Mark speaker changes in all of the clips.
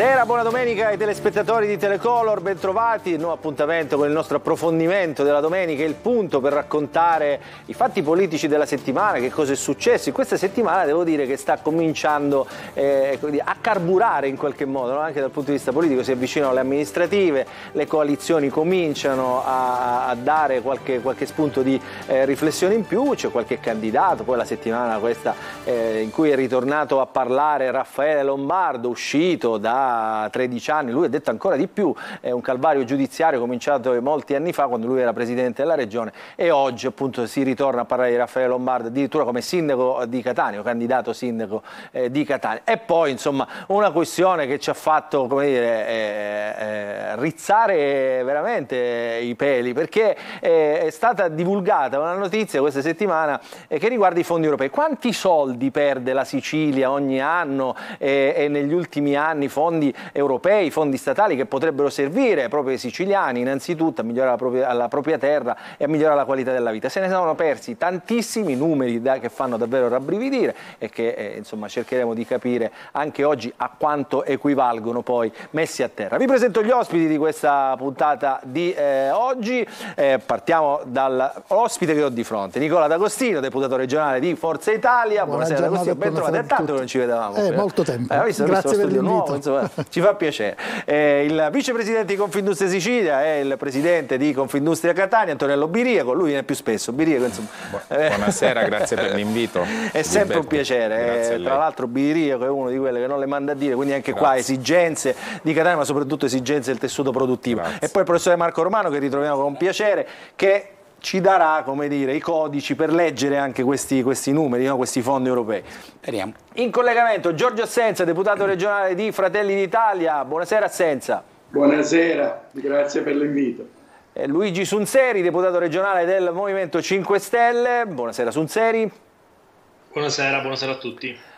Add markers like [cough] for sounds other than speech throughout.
Speaker 1: Buonasera, buona domenica ai telespettatori di Telecolor, bentrovati, nuovo appuntamento con il nostro approfondimento della domenica, il punto per raccontare i fatti politici della settimana, che cosa è successo. In questa settimana devo dire che sta cominciando eh, a carburare in qualche modo, no? anche dal punto di vista politico, si avvicinano le amministrative, le coalizioni cominciano a, a dare qualche, qualche, spunto di eh, riflessione in più, c'è qualche candidato, poi la settimana questa eh, in cui è ritornato a parlare Raffaele Lombardo, uscito da 13 anni, lui ha detto ancora di più, è un calvario giudiziario cominciato molti anni fa quando lui era presidente della regione e oggi appunto si ritorna a parlare di Raffaele Lombardo addirittura come sindaco di Catania, candidato sindaco eh, di Catania. E poi insomma una questione che ci ha fatto come dire, eh, eh, rizzare veramente i peli perché eh, è stata divulgata una notizia questa settimana eh, che riguarda i fondi europei. Quanti soldi perde la Sicilia ogni anno eh, e negli ultimi anni fondi europei, fondi statali che potrebbero servire proprio ai siciliani innanzitutto a migliorare la propria, la propria terra e a migliorare la qualità della vita. Se ne sono persi tantissimi numeri da, che fanno davvero rabbrividire e che eh, insomma cercheremo di capire anche oggi a quanto equivalgono poi messi a terra. Vi presento gli ospiti di questa puntata di eh, oggi, eh, partiamo dall'ospite che ho di fronte, Nicola D'Agostino, deputato regionale di Forza Italia.
Speaker 2: Buona Buonasera D'Agostino, ben trovato, è tanto che non ci vedevamo. Eh, molto tempo,
Speaker 1: visto, Grazie visto per l'invito ci fa piacere. Eh, il vicepresidente di Confindustria Sicilia è il presidente di Confindustria Catania, Antonello Biriaco, lui viene più spesso. Biriaco, insomma.
Speaker 3: Buonasera, grazie per l'invito. [laughs]
Speaker 1: È sempre un piacere. Eh, tra l'altro Biriaco è uno di quelli che non le manda a dire, quindi anche grazie. qua esigenze di Catania, ma soprattutto esigenze del tessuto produttivo. Grazie. E poi il professore Marco Romano che ritroviamo con piacere, che ci darà dire, i codici per leggere anche questi, questi numeri, no? questi fondi europei. Speriamo. In collegamento Giorgio Assenza, deputato regionale di Fratelli d'Italia. Buonasera Assenza.
Speaker 4: Buonasera, grazie per l'invito.
Speaker 1: Luigi Sunzeri, deputato regionale del Movimento 5 Stelle. Buonasera Sunzeri.
Speaker 5: Buonasera, buonasera a tutti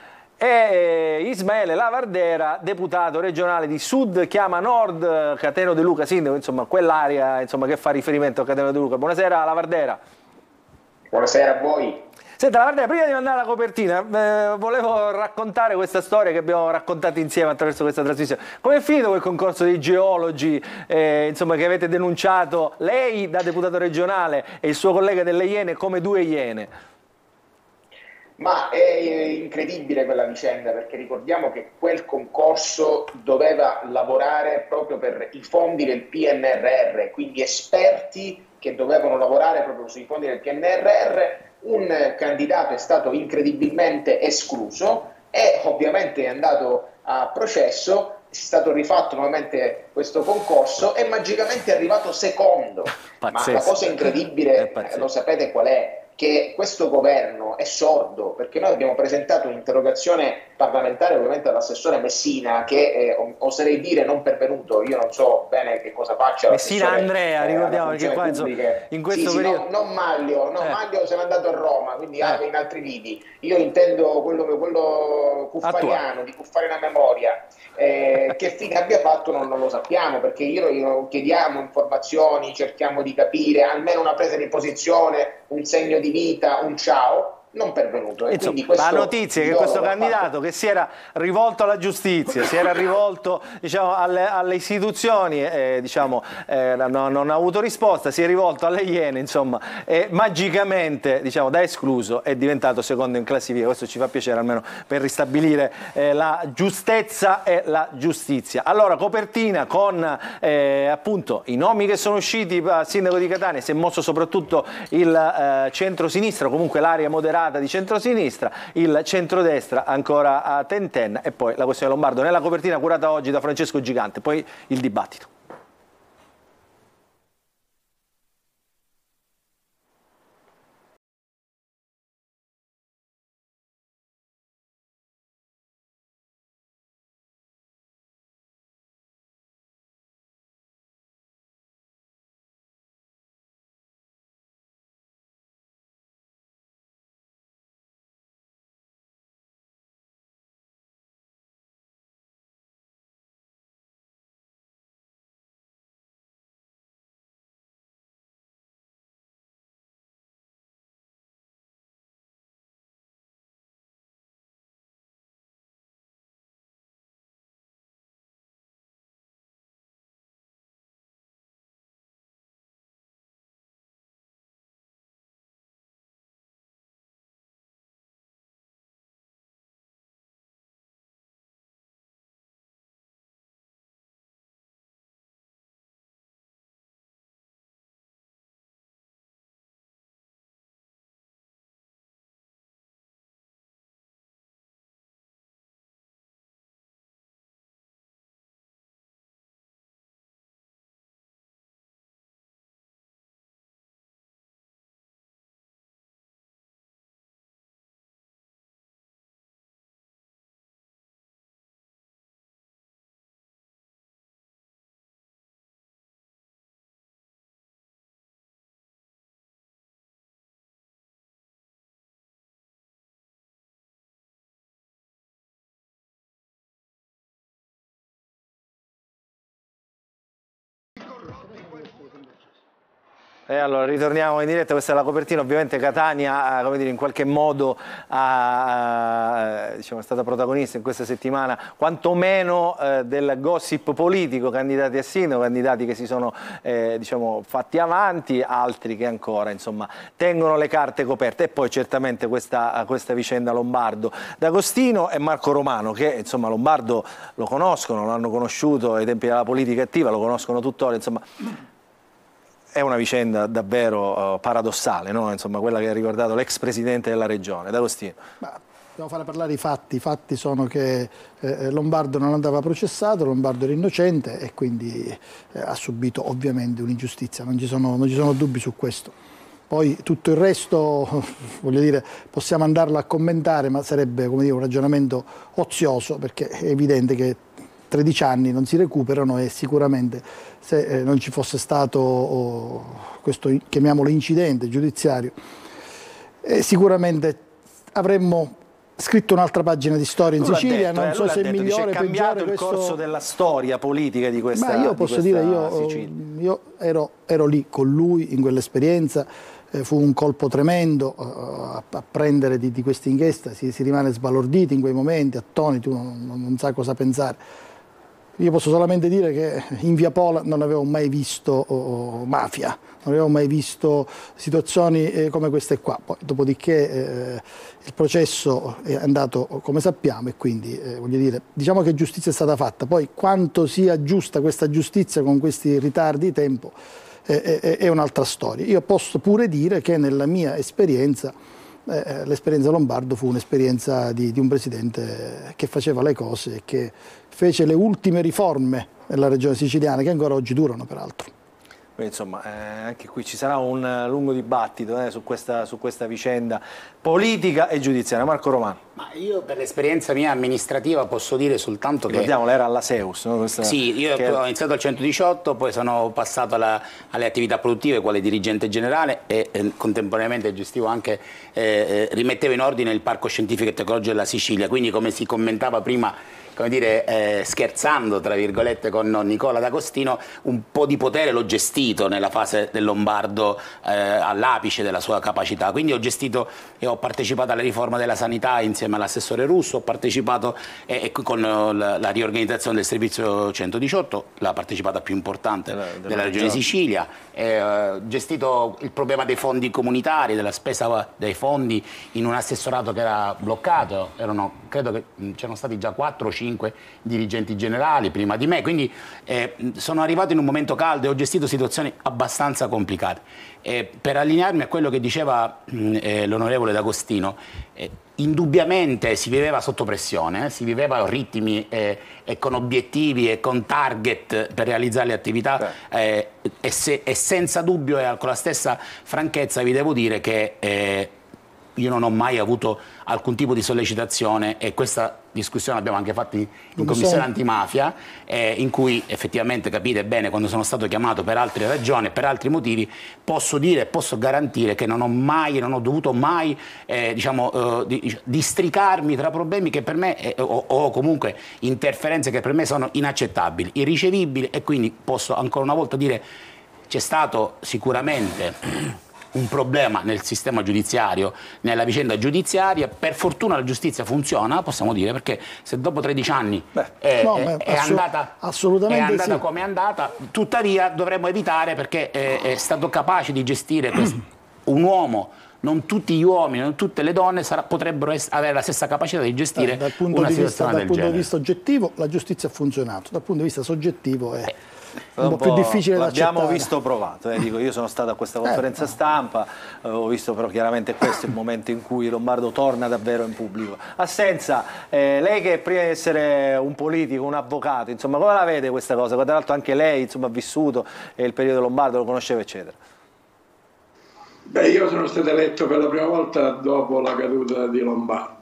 Speaker 1: e eh, Ismaele Lavardera, deputato regionale di Sud, chiama Nord, Cateno De Luca, sindaco, insomma quell'area insomma, che fa riferimento a Cateno De Luca. Buonasera Lavardera.
Speaker 6: Buonasera a voi.
Speaker 1: Senta, Lavardera, prima di mandare la copertina, eh, volevo raccontare questa storia che abbiamo raccontato insieme attraverso questa trasmissione. Come è finito quel concorso di geologi eh, insomma, che avete denunciato lei da deputato regionale e il suo collega delle Iene come due Iene?
Speaker 6: Ma è incredibile quella vicenda perché ricordiamo che quel concorso doveva lavorare proprio per i fondi del PNRR, quindi esperti che dovevano lavorare proprio sui fondi del PNRR. Un candidato è stato incredibilmente escluso e ovviamente è andato a processo è stato rifatto nuovamente questo concorso e magicamente è arrivato secondo. Pazzesco. Ma la cosa incredibile, lo sapete qual è? Che questo governo è sordo perché noi abbiamo presentato un'interrogazione parlamentare ovviamente all'assessore Messina che eh, oserei dire non pervenuto, io non so bene che cosa faccia
Speaker 1: Messina Andrea, eh, ricordiamo perché qua in questo
Speaker 6: sì, periodo... Sì, no, non Maglio, no, eh. Maglio se n'è andato a Roma, quindi eh. in altri lidi. Io intendo quello, quello cuffariano, di Cuffarina Memoria. Eh, che fine abbia fatto non, non lo sappiamo perché io, io, chiediamo informazioni, cerchiamo di capire almeno una presa di posizione, un segno di vita, un ciao non pervenuto.
Speaker 1: E Insomma, la notizia è che questo candidato fatto. che si era rivolto alla giustizia, si era rivolto diciamo, alle, alle, istituzioni, eh, diciamo, eh, no, non ha avuto risposta, si è rivolto alle Iene, insomma, e magicamente diciamo, da escluso è diventato secondo in classifica. Questo ci fa piacere almeno per ristabilire eh, la giustezza e la giustizia. Allora, copertina con eh, appunto i nomi che sono usciti al sindaco di Catania, si è mosso soprattutto il eh, centro-sinistra, comunque l'area moderata moderata di centrosinistra, il centrodestra ancora a tentenna e poi la questione Lombardo nella copertina curata oggi da Francesco Gigante, poi il dibattito. 九十的还没有水分呢 E allora ritorniamo in diretta, questa è la copertina, ovviamente Catania come dire, in qualche modo ha, diciamo, è stata protagonista in questa settimana quantomeno eh, del gossip politico, candidati a sindaco, candidati che si sono eh, diciamo, fatti avanti, altri che ancora insomma, tengono le carte coperte e poi certamente questa, questa vicenda Lombardo. D'Agostino e Marco Romano che insomma Lombardo lo conoscono, lo hanno conosciuto ai tempi della politica attiva, lo conoscono tuttora, insomma è una vicenda davvero uh, paradossale, no? Insomma, quella che ha ricordato l'ex presidente della regione, D'Agostino.
Speaker 2: Dobbiamo fare parlare i fatti. I fatti sono che eh, Lombardo non andava processato, Lombardo era innocente e quindi eh, ha subito ovviamente un'ingiustizia, non, non, ci sono dubbi su questo. Poi tutto il resto, [laughs] voglio dire, possiamo andarlo a commentare, ma sarebbe dire, un ragionamento ozioso perché è evidente che 13 anni non si recuperano e sicuramente se eh, non ci fosse stato oh, questo, chiamiamolo incidente giudiziario, eh, sicuramente avremmo scritto un'altra pagina di storia in Sicilia, detto, non
Speaker 1: eh,
Speaker 2: so se è
Speaker 1: detto,
Speaker 2: migliore o
Speaker 1: cambiato il
Speaker 2: questo...
Speaker 1: corso della storia politica di questa
Speaker 2: Ma io posso dire, io, io ero, ero, lì con lui in quell'esperienza, eh, fu un colpo tremendo uh, a, a, prendere di, di questa inchiesta, si, si, rimane sbalorditi in quei momenti, attoniti, uno non, non sa cosa pensare io posso solamente dire che in Via Pola non avevo mai visto oh, mafia, non avevo mai visto situazioni eh, come queste qua. Poi, dopodiché eh, il processo è andato come sappiamo e quindi eh, voglio dire, diciamo che giustizia è stata fatta. Poi quanto sia giusta questa giustizia con questi ritardi di tempo è un'altra storia. Io posso pure dire che nella mia esperienza eh, eh, l'esperienza Lombardo fu un'esperienza di, di, un presidente che faceva le cose e che fece le ultime riforme nella regione siciliana che ancora oggi durano peraltro.
Speaker 1: Quindi, insomma, eh, anche qui ci sarà un eh, lungo dibattito eh, su, questa, su, questa, vicenda politica e giudiziaria. Marco Romano.
Speaker 7: Ma io per l'esperienza mia amministrativa posso dire soltanto che...
Speaker 1: Ricordiamo, lei era alla Seus, no? Questa,
Speaker 7: sì, io che... ho iniziato al 118, poi sono passato alla, alle attività produttive quale dirigente generale e eh, contemporaneamente gestivo anche, eh, eh, rimettevo in ordine il Parco Scientifico e Tecnologico della Sicilia, quindi come si commentava prima come dire, eh, scherzando tra virgolette con Nicola D'Agostino, un po' di potere l'ho gestito nella fase del Lombardo eh, all'apice della sua capacità, quindi ho gestito e ho partecipato alla riforma della sanità insieme all'assessore Russo, ho partecipato eh, con la, la, riorganizzazione del servizio 118, la partecipata più importante della, della, della regione Sicilia, eh, ho gestito il problema dei fondi comunitari, della spesa dei fondi in un assessorato che era bloccato, erano, credo che c'erano stati già 4 o 5 5 dirigenti generali prima di me, quindi eh, sono arrivato in un momento caldo e ho gestito situazioni abbastanza complicate. Eh, per allinearmi a quello che diceva eh, l'onorevole D'Agostino, eh, indubbiamente si viveva sotto pressione, eh, si viveva a ritmi eh, e con obiettivi e con target per realizzare le attività e, se, e, senza dubbio e con la stessa franchezza vi devo dire che io non ho mai avuto alcun tipo di sollecitazione e questa discussione l'abbiamo anche fatta in, commissione antimafia eh, in cui effettivamente capite bene quando sono stato chiamato per altre ragioni per altri motivi posso dire e posso garantire che non ho mai non ho dovuto mai eh, diciamo eh, districarmi tra problemi che per me eh, o, o, comunque interferenze che per me sono inaccettabili irricevibili e quindi posso ancora una volta dire c'è stato sicuramente un problema nel sistema giudiziario, nella vicenda giudiziaria. Per fortuna la giustizia funziona, possiamo dire, perché se dopo 13 anni beh, è, no, è, è, andata, è, andata, sì. come è andata, tuttavia dovremmo evitare perché è, è stato capace di gestire questo, un uomo non tutti gli uomini, non tutte le donne sarà, potrebbero avere la stessa capacità di gestire eh, dal punto una
Speaker 2: di
Speaker 7: vista,
Speaker 2: Dal punto
Speaker 7: genere.
Speaker 2: di vista oggettivo la giustizia ha funzionato, dal punto di vista soggettivo è... Eh un, un po' più difficile da accettare.
Speaker 1: L'abbiamo visto provato, eh, dico, io sono stato a questa eh, conferenza eh, stampa, eh, ho visto però chiaramente questo è il momento in cui Lombardo torna davvero in pubblico. Assenza, eh, lei che prima di essere un politico, un avvocato, insomma come la vede questa cosa? Tra l'altro anche lei insomma, ha vissuto il periodo Lombardo, lo conosceva eccetera.
Speaker 4: Beh, io sono stato eletto per la prima volta dopo la caduta di Lombardo.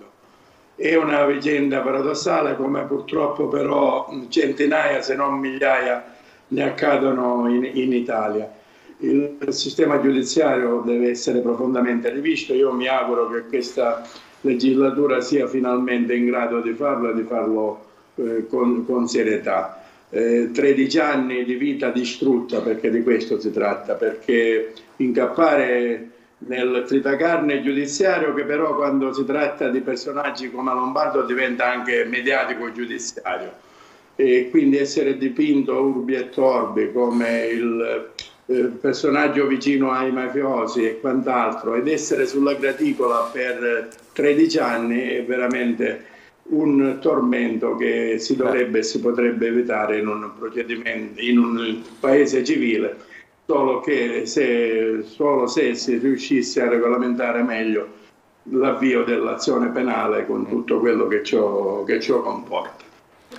Speaker 4: È una vicenda paradossale, come purtroppo però centinaia, se non migliaia, ne accadono in, in Italia. Il sistema giudiziario deve essere profondamente rivisto, io mi auguro che questa legislatura sia finalmente in grado di farlo e di farlo eh, con, con, serietà. eh, 13 anni di vita distrutta, perché di questo si tratta, perché incappare nel tritacarne giudiziario che però quando si tratta di personaggi come Lombardo diventa anche mediatico giudiziario e quindi essere dipinto urbi e torbi come il eh, personaggio vicino ai mafiosi e quant'altro ed essere sulla graticola per 13 anni è veramente un tormento che si dovrebbe e si potrebbe evitare in un in un paese civile solo se, solo se si riuscisse a regolamentare meglio l'avvio dell'azione penale con tutto quello che ciò, che ciò comporta.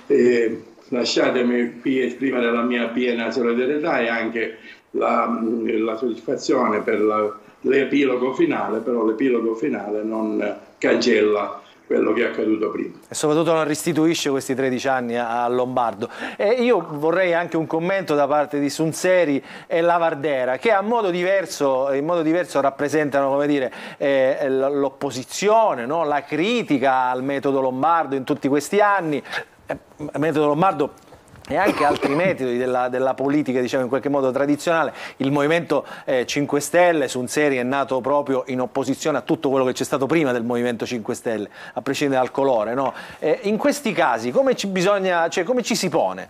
Speaker 4: E lasciatemi qui esprimere la mia piena solidarietà e anche la, la soddisfazione per la, l'epilogo finale, però l'epilogo finale non cancella quello che è accaduto prima.
Speaker 1: E soprattutto non restituisce questi 13 anni a Lombardo. E io vorrei anche un commento da parte di Sunseri e Lavardera, che modo diverso, in modo diverso rappresentano eh, l'opposizione, no? la critica al metodo Lombardo in tutti questi anni. Eh, metodo Lombardo e anche altri metodi della, della, politica diciamo in qualche modo tradizionale. Il Movimento eh, 5 Stelle su un serie è nato proprio in opposizione a tutto quello che c'è stato prima del Movimento 5 Stelle, a prescindere dal colore. No? Eh, in questi casi come ci, bisogna, cioè, come ci si pone?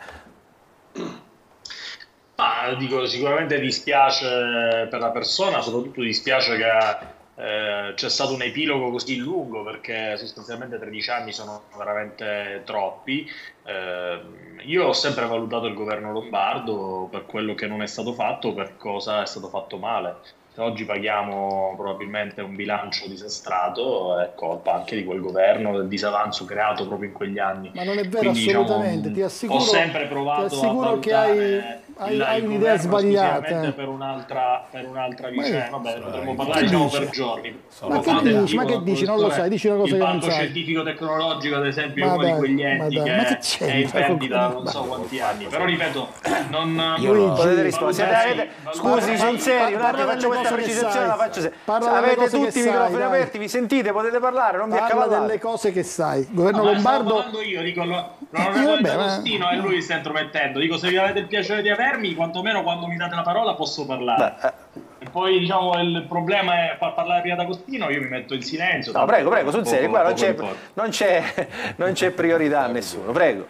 Speaker 5: Ah, dico, sicuramente dispiace per la persona, soprattutto dispiace che eh, c'è stato un epilogo così lungo perché sostanzialmente 13 anni sono veramente troppi. Eh, io ho sempre valutato il governo lombardo per quello che non è stato fatto, per cosa è stato fatto male. Se oggi paghiamo probabilmente un bilancio disastrato, è colpa anche di quel governo, del disavanzo creato proprio in quegli anni.
Speaker 2: Ma non è vero Quindi, diciamo, assolutamente, diciamo, ti assicuro,
Speaker 5: ho sempre provato
Speaker 2: ti assicuro che hai hai, hai un'idea sbagliata.
Speaker 5: Per un'altra, per un'altra vicenda, vabbè, potremmo parlare diciamo, per giorni.
Speaker 2: Ma che dici? Ma che dici? Non lo sai, dici una cosa che non sai. Il
Speaker 5: scientifico tecnologico, ad esempio, è uno di quegli enti ma che, che è in vendita da non so quanti anni. Però ripeto, [clears throat] non...
Speaker 1: Potete rispondere. Scusi, sono serio, un attimo, faccio questa precisazione, la faccio se... Avete tutti i microfoni aperti, vi sentite, potete parlare, non vi accavallate.
Speaker 2: delle cose che sai. Governo Lombardo...
Speaker 5: io, dico, l'onorevole D'Agostino e lui sta intromettendo. Dico, se vi avete il piacere di avermi, quantomeno quando mi date la parola posso parlare. Beh, eh. E poi diciamo il problema è far parlare prima D'Agostino, io mi metto in silenzio.
Speaker 1: No, prego, prego, sul serio, qua non c'è, non, c'è, non c'è priorità a nessuno, prego.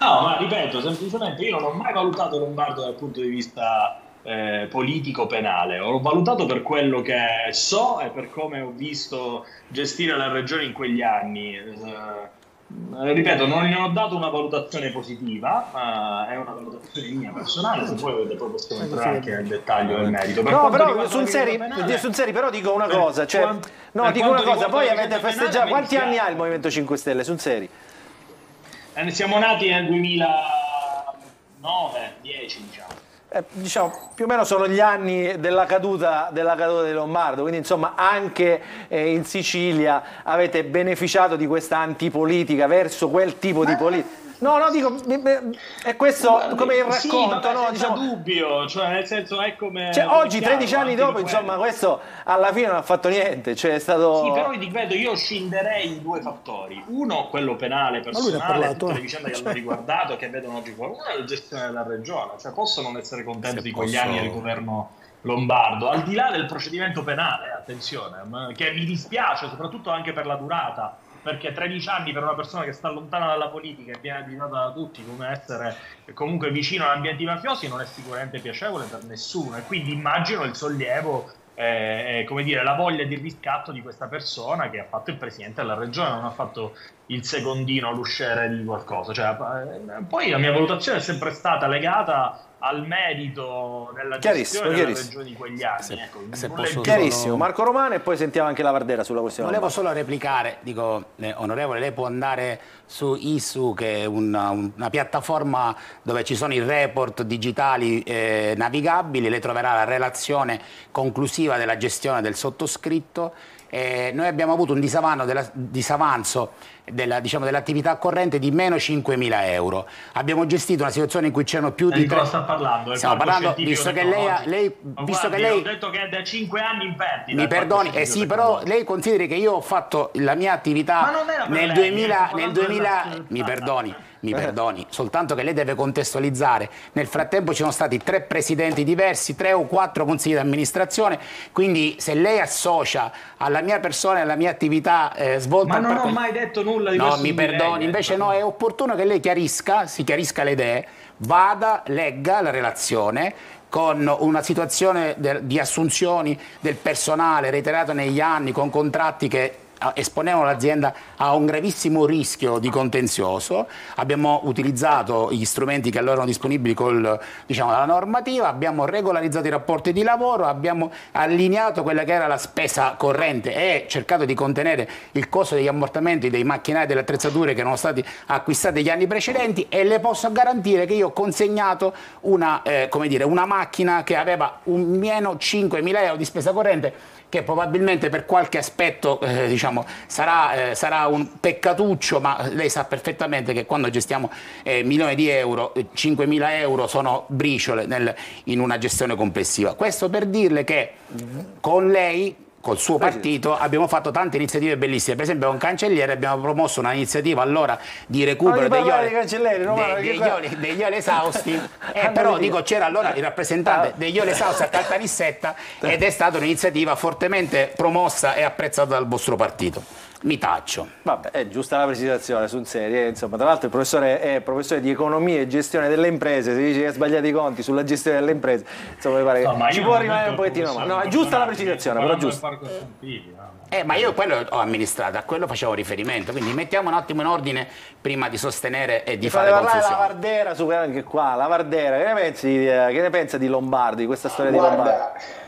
Speaker 5: No, ma ripeto, semplicemente io non ho mai valutato Lombardo dal punto di vista eh, politico-penale, ho valutato per quello che so e per come ho visto gestire la regione in quegli anni. Eh, ripeto, non ne ho dato una valutazione positiva, ma è una valutazione mia personale, se poi, poi possiamo entrare anche nel dettaglio del merito.
Speaker 1: Per no, però sul seri, penale, sul seri, però dico una cosa, cioè, quant, no, dico una cosa, voi avete festeggiato, quanti anni ha il Movimento 5 Stelle, sul seri?
Speaker 5: Eh, siamo nati nel 2009, 10 diciamo
Speaker 1: eh, diciamo, più o meno sono gli anni della caduta, della caduta di Lombardo, quindi insomma anche eh, in Sicilia avete beneficiato di questa antipolitica verso quel tipo di politica. No, no, dico, è questo Guardi, come il racconto,
Speaker 5: sì,
Speaker 1: no?
Speaker 5: Diciamo, dubbio, cioè nel senso è come...
Speaker 1: Cioè, oggi, 13 anni dopo, insomma, questo alla fine non ha fatto niente, cioè è stato...
Speaker 5: Sì, però ripeto, io scinderei i due fattori. Uno, quello penale, personale, tutte le vicende che hanno riguardato, che vedono oggi fuori. Uno è la gestione della regione, cioè posso non essere contento Se di quegli posso... anni del governo Lombardo, al di là del procedimento penale, attenzione, che mi dispiace soprattutto anche per la durata, perché 13 anni per una persona che sta lontana dalla politica e viene additata da tutti come essere comunque vicino ad ambienti mafiosi non è sicuramente piacevole per nessuno. E quindi immagino il sollievo eh, come dire, la voglia di riscatto di questa persona che ha fatto il presidente della regione, non ha fatto il secondino, l'usciere di qualcosa. Cioè, eh, poi la mia valutazione è sempre stata legata al merito della gestione della regione di quegli anni. Se, ecco,
Speaker 1: se posso chiarissimo. Marco Romano e poi sentiamo anche la Vardera sulla questione.
Speaker 7: Volevo solo replicare, dico, eh, onorevole, lei può andare su ISU che è una, una, piattaforma dove ci sono i report digitali eh, navigabili, lei troverà la relazione conclusiva della gestione del sottoscritto eh, noi abbiamo avuto un della, disavanzo della, diciamo, dell'attività corrente di meno 5.000 euro. Abbiamo gestito una situazione in cui c'erano più di...
Speaker 5: Di cosa sta parlando?
Speaker 7: Stiamo parlando, visto che lei... lei visto
Speaker 5: guardi,
Speaker 7: che lei
Speaker 5: ho detto che è da 5 anni in perdita.
Speaker 7: Mi perdoni, eh sì, però lei consideri che io ho fatto la mia attività nel 2000... Nel 2000 mi perdoni mi perdoni, soltanto che lei deve contestualizzare. Nel frattempo ci sono stati tre presidenti diversi, tre o quattro consigli di amministrazione, quindi se lei associa alla mia persona e alla mia attività eh, svolta...
Speaker 5: Ma non ho mai detto nulla di
Speaker 7: no,
Speaker 5: questo.
Speaker 7: No, mi perdoni, invece no, è opportuno che lei chiarisca, si chiarisca le idee, vada, legga la relazione con una situazione di assunzioni del personale reiterata negli anni, con contratti che esponevano l'azienda a un gravissimo rischio di contenzioso, abbiamo utilizzato gli strumenti che allora erano disponibili con diciamo, la normativa, abbiamo regolarizzato i rapporti di lavoro, abbiamo allineato quella che era la spesa corrente e cercato di contenere il costo degli ammortamenti dei macchinari e delle attrezzature che erano stati acquistati negli anni precedenti e le posso garantire che io ho consegnato una, eh, dire, una macchina che aveva un meno 5.000 euro di spesa corrente che probabilmente per qualche aspetto eh, diciamo, sarà, eh, sarà, un peccatuccio, ma lei sa perfettamente che quando gestiamo eh, milioni di euro, 5 mila euro sono briciole nel, in una gestione complessiva. Questo per dirle che con lei col suo partito abbiamo fatto tante iniziative bellissime. Per esempio, con Cancelliere abbiamo promosso un'iniziativa allora di recupero degli oli,
Speaker 1: no,
Speaker 7: dei, degli, oli, degli oli esausti. [laughs] eh, però dico c'era allora il rappresentante ah. degli oli esausti a Caltanissetta [laughs] ed è stata un'iniziativa fortemente promossa e apprezzata dal vostro partito mi taccio.
Speaker 1: Vabbè, è giusta la precisazione sul serie, insomma, tra l'altro il professore è professore di economia e gestione delle imprese, si dice che ha sbagliato i conti sulla gestione delle imprese, insomma mi pare no, che ci può rimanere un pochettino male. No, è giusta la precisazione, però giusta.
Speaker 7: Eh, ma io quello ho amministrato, a quello facevo riferimento, quindi mettiamo un attimo in ordine prima di sostenere e di fare confusione.
Speaker 1: la Vardera, su anche qua, la Vardera, che ne pensi, eh, che ne pensa di Lombardi, questa storia
Speaker 6: Guarda,
Speaker 1: di Lombardi?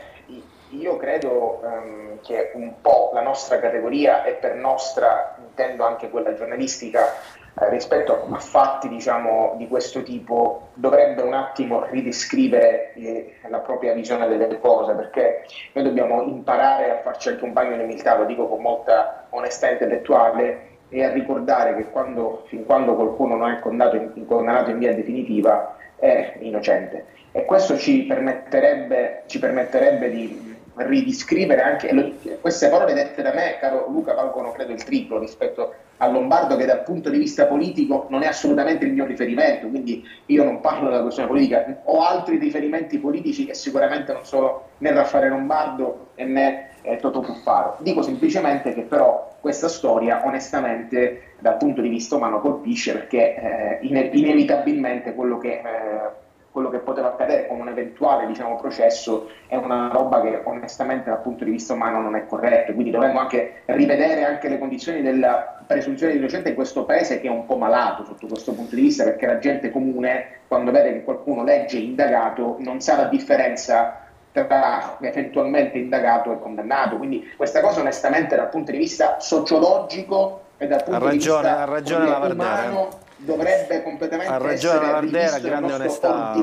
Speaker 6: Io credo um, che un po' la nostra categoria, e per nostra intendo anche quella giornalistica, eh, rispetto a fatti diciamo, di questo tipo, dovrebbe un attimo ridescrivere eh, la propria visione delle cose, perché noi dobbiamo imparare a farci anche un bagno di umiltà, lo dico con molta onestà intellettuale, e a ricordare che quando, fin quando qualcuno non è condannato in, condannato in via definitiva è innocente. E questo ci permetterebbe, ci permetterebbe di ridiscrivere anche queste parole dette da me, caro Luca, valgono credo il triplo rispetto a Lombardo che dal punto di vista politico non è assolutamente il mio riferimento, quindi io non parlo della questione politica, ho altri riferimenti politici che sicuramente non sono né Raffaele Lombardo né eh, Toto Cuffaro. Dico semplicemente che però questa storia onestamente dal punto di vista umano colpisce perché eh, inevitabilmente quello che eh, quello che poteva accadere con un eventuale diciamo, processo è una roba che onestamente dal punto di vista umano non è corretto, quindi dovremmo anche rivedere anche le condizioni della presunzione di innocente in questo paese che è un po' malato sotto questo punto di vista perché la gente comune quando vede che qualcuno legge indagato non sa la differenza tra eventualmente indagato e condannato, quindi questa cosa onestamente dal punto di vista sociologico e dal punto ragione, di vista
Speaker 1: ha ragione
Speaker 6: umano dovrebbe completamente
Speaker 1: ha ragione
Speaker 6: la
Speaker 1: Vardera, grande onestà.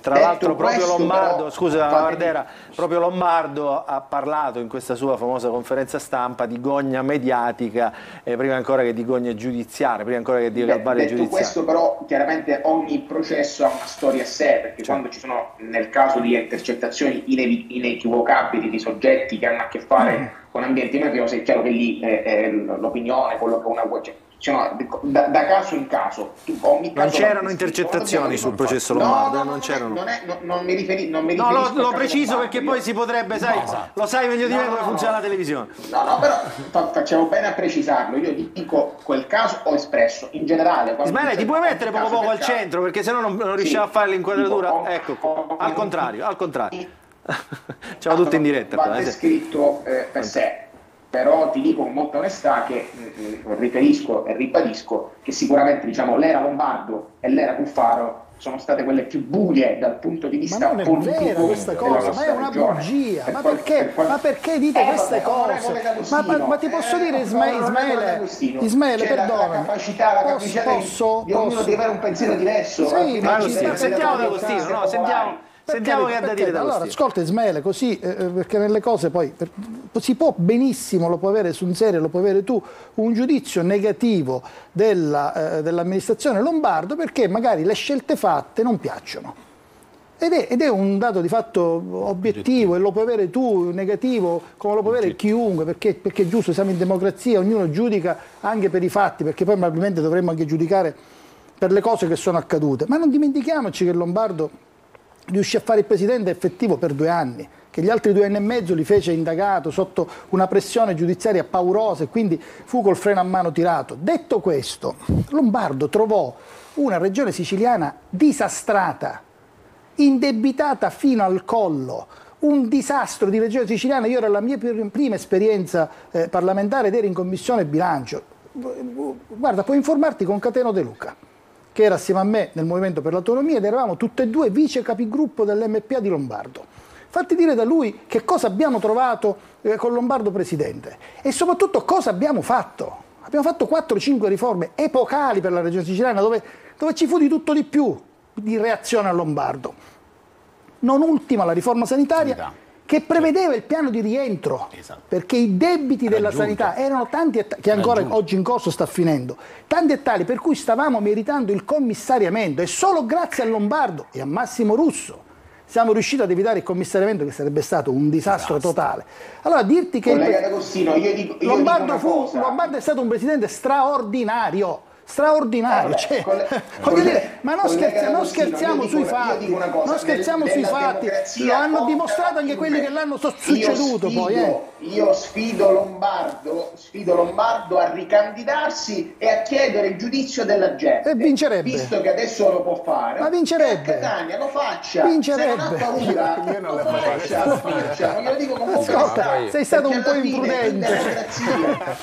Speaker 1: Tra l'altro proprio Lombardo, però, scusa la Vardera, proprio Lombardo ha parlato in questa sua famosa conferenza stampa di gogna mediatica, eh, prima ancora che di gogna giudiziaria, prima ancora che di
Speaker 6: calvario
Speaker 1: giudiziario.
Speaker 6: questo però chiaramente ogni processo ha una storia a sé, perché cioè. quando ci sono nel caso di intercettazioni inequivocabili di soggetti che hanno a che fare mm. con ambienti mafiosi, è chiaro che lì è, è l'opinione, quello che una cioè, cioè, da, da, caso in caso.
Speaker 1: non caso c'erano intercettazioni sul processo Lombardo,
Speaker 6: no,
Speaker 1: no, non,
Speaker 6: c'erano. Non, è, non, non mi, riferi, non mi
Speaker 1: No, lo, lo preciso perché io... poi si potrebbe, sai, no, lo sai meglio di me come funziona la televisione.
Speaker 6: No, no, però facciamo bene a precisarlo. Io dico quel caso ho espresso in generale.
Speaker 1: Ismaele, ti puoi mettere poco poco al centro perché sennò non, non riusciamo sì, a fare l'inquadratura? Ecco, oh, al contrario, al contrario. Ciao tutti in diretta.
Speaker 6: Va descritto eh, per sé però ti dico con molta onestà che mh, mm, riferisco e ribadisco che sicuramente diciamo, l'era Lombardo e l'era Cuffaro sono state quelle più buie dal punto di vista
Speaker 2: ma non è vera questa cosa, ma è una regione. bugia. Ma perché, per ma perché dite eh, queste vabbè, cose? Ma, ma, ma, ti posso eh, dire, Ismaele, Ismaele, Ismaele perdonami.
Speaker 6: La capacità, la capacità posso, di, di ognuno di avere un pensiero diverso.
Speaker 1: Sì, ma sentiamo D'Agostino, no, sentiamo. Sentiamo che ha da dire da
Speaker 2: Allora, ascolta Ismaele, così, eh, eh, perché nelle cose poi per, si può benissimo, lo puoi avere su un serio, lo puoi avere tu, un giudizio negativo della, eh, dell'amministrazione Lombardo perché magari le scelte fatte non piacciono. Ed è, ed è, un dato di fatto obiettivo e lo puoi avere tu, negativo, come lo può avere chiunque, perché, perché è giusto, siamo in democrazia, ognuno giudica anche per i fatti, perché poi probabilmente dovremmo anche giudicare per le cose che sono accadute, ma non dimentichiamoci che Lombardo riuscì a fare il presidente effettivo per due anni, che gli altri due anni e mezzo li fece indagato sotto una pressione giudiziaria paurosa e quindi fu col freno a mano tirato. Detto questo, Lombardo trovò una regione siciliana disastrata, indebitata fino al collo, un disastro di regione siciliana. Io ero la mia prima esperienza eh, parlamentare ed ero in commissione bilancio. Guarda, puoi informarti con Cateno De Luca, che era assieme a me nel Movimento per l'Autonomia ed eravamo tutte e due vice capigruppo dell'MPA di Lombardo. Fatti dire da lui che cosa abbiamo trovato eh, con Lombardo presidente e soprattutto cosa abbiamo fatto. Abbiamo fatto 4-5 riforme epocali per la regione siciliana dove, dove ci fu di tutto di più di reazione a Lombardo. Non ultima la riforma sanitaria. Sanità che prevedeva il piano di rientro, esatto. perché i debiti della sanità erano tanti, e che ancora Raggiunto. oggi in corso sta finendo, tanti e tali per cui stavamo meritando il commissariamento e solo grazie a Lombardo e a Massimo Russo siamo riusciti ad evitare il commissariamento che sarebbe stato un disastro, disastro. totale. Allora dirti che
Speaker 6: Collega D'Agostino, io dico, io
Speaker 2: Lombardo, fu, Lombardo è stato un presidente straordinario straordinario. Cioè, con [laughs] voglio dire, ma non, scherzi, non scherziamo sui fatti, non scherziamo sui fatti, lo hanno dimostrato anche quelli che l'hanno succeduto
Speaker 6: sfido,
Speaker 2: poi. Eh.
Speaker 6: Io sfido Lombardo, sfido Lombardo a ricandidarsi e a chiedere il giudizio della gente.
Speaker 2: E vincerebbe.
Speaker 6: Visto che adesso lo può fare.
Speaker 2: Ma vincerebbe.
Speaker 6: Catania lo faccia.
Speaker 2: Vincerebbe.
Speaker 6: Se non ha paura, [laughs] io non lo faccia, lo faccia. Glielo dico con
Speaker 2: Ascolta, sei stato un po' imprudente.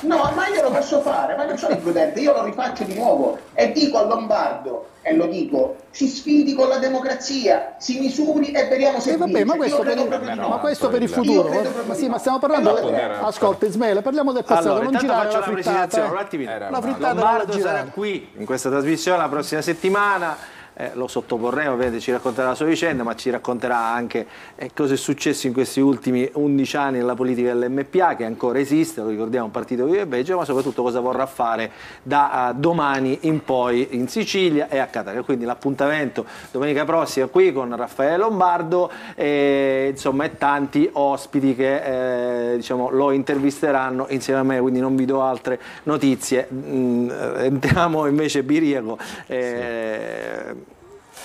Speaker 6: No, ma io lo posso fare, ma non sono imprudente, io lo rifaccio di di nuovo e dico a Lombardo, e lo dico, si sfidi con la democrazia, si misuri e vediamo se
Speaker 2: eh, vabbè, ma questo, per il, no, ma questo per il futuro, ma, sì, ma stiamo parlando, eh, ascolta Ismaele, parliamo del passato,
Speaker 1: allora,
Speaker 2: non girare
Speaker 1: la
Speaker 2: frittata,
Speaker 1: eh. un attimino.
Speaker 2: la frittata
Speaker 1: Lombardo sarà qui in questa trasmissione la prossima settimana eh, lo sottoporremo, ovviamente ci racconterà la sua vicenda, ma ci racconterà anche eh, cosa è successo in questi ultimi 11 anni nella politica dell'MPA, che ancora esiste, lo ricordiamo, un partito vivo e belgio, ma soprattutto cosa vorrà fare da uh, domani in poi in Sicilia e a Catania. Quindi l'appuntamento domenica prossima qui con Raffaele Lombardo e, insomma, e tanti ospiti che eh, diciamo, lo intervisteranno insieme a me, quindi non vi do altre notizie. Mm, entriamo invece Biriaco. Eh, sì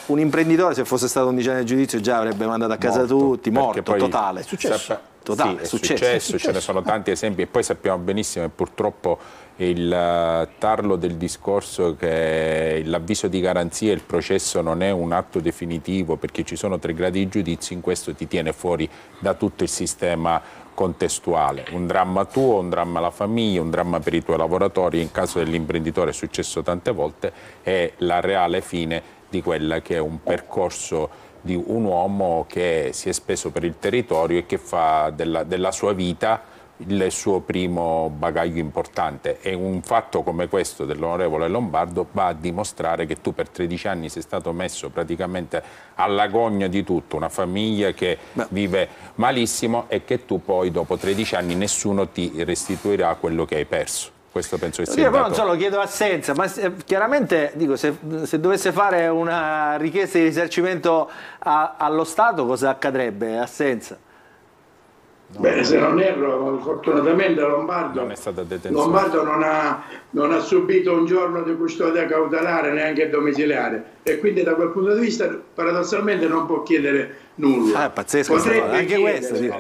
Speaker 1: un imprenditore se fosse stato un dicembre di giudizio già avrebbe mandato a casa morto, tutti, morto, totale. È
Speaker 3: successo. Totale, sì, è, successo, successo, è successo, ce ne sono tanti esempi e poi sappiamo benissimo che purtroppo il uh, tarlo del discorso che l'avviso di garanzia e il processo non è un atto definitivo perché ci sono tre gradi di giudizio, in questo ti tiene fuori da tutto il sistema contestuale, un dramma tuo, un dramma alla famiglia, un dramma per i tuoi lavoratori, in caso dell'imprenditore è successo tante volte, è la reale fine di quella che è un percorso di un uomo che si è speso per il territorio e che fa della, della sua vita il suo primo bagaglio importante e un fatto come questo dell'onorevole Lombardo va a dimostrare che tu per 13 anni sei stato messo praticamente all'agonia di tutto, una famiglia che Beh. vive malissimo e che tu poi dopo 13 anni nessuno ti restituirà quello che hai perso questo penso che sia
Speaker 1: Io però non solo chiedo assenza, ma se, chiaramente dico, se, se, dovesse fare una richiesta di risarcimento a, allo Stato cosa accadrebbe? Assenza?
Speaker 4: No. Bene, se non erro, fortunatamente Lombardo non, Lombardo non, ha, non, ha, subito un giorno di custodia cautelare neanche domiciliare e quindi da quel punto di vista paradossalmente non può chiedere nulla.
Speaker 1: Ah, è pazzesco, potrebbe anche chiedere, questo.
Speaker 4: Sì.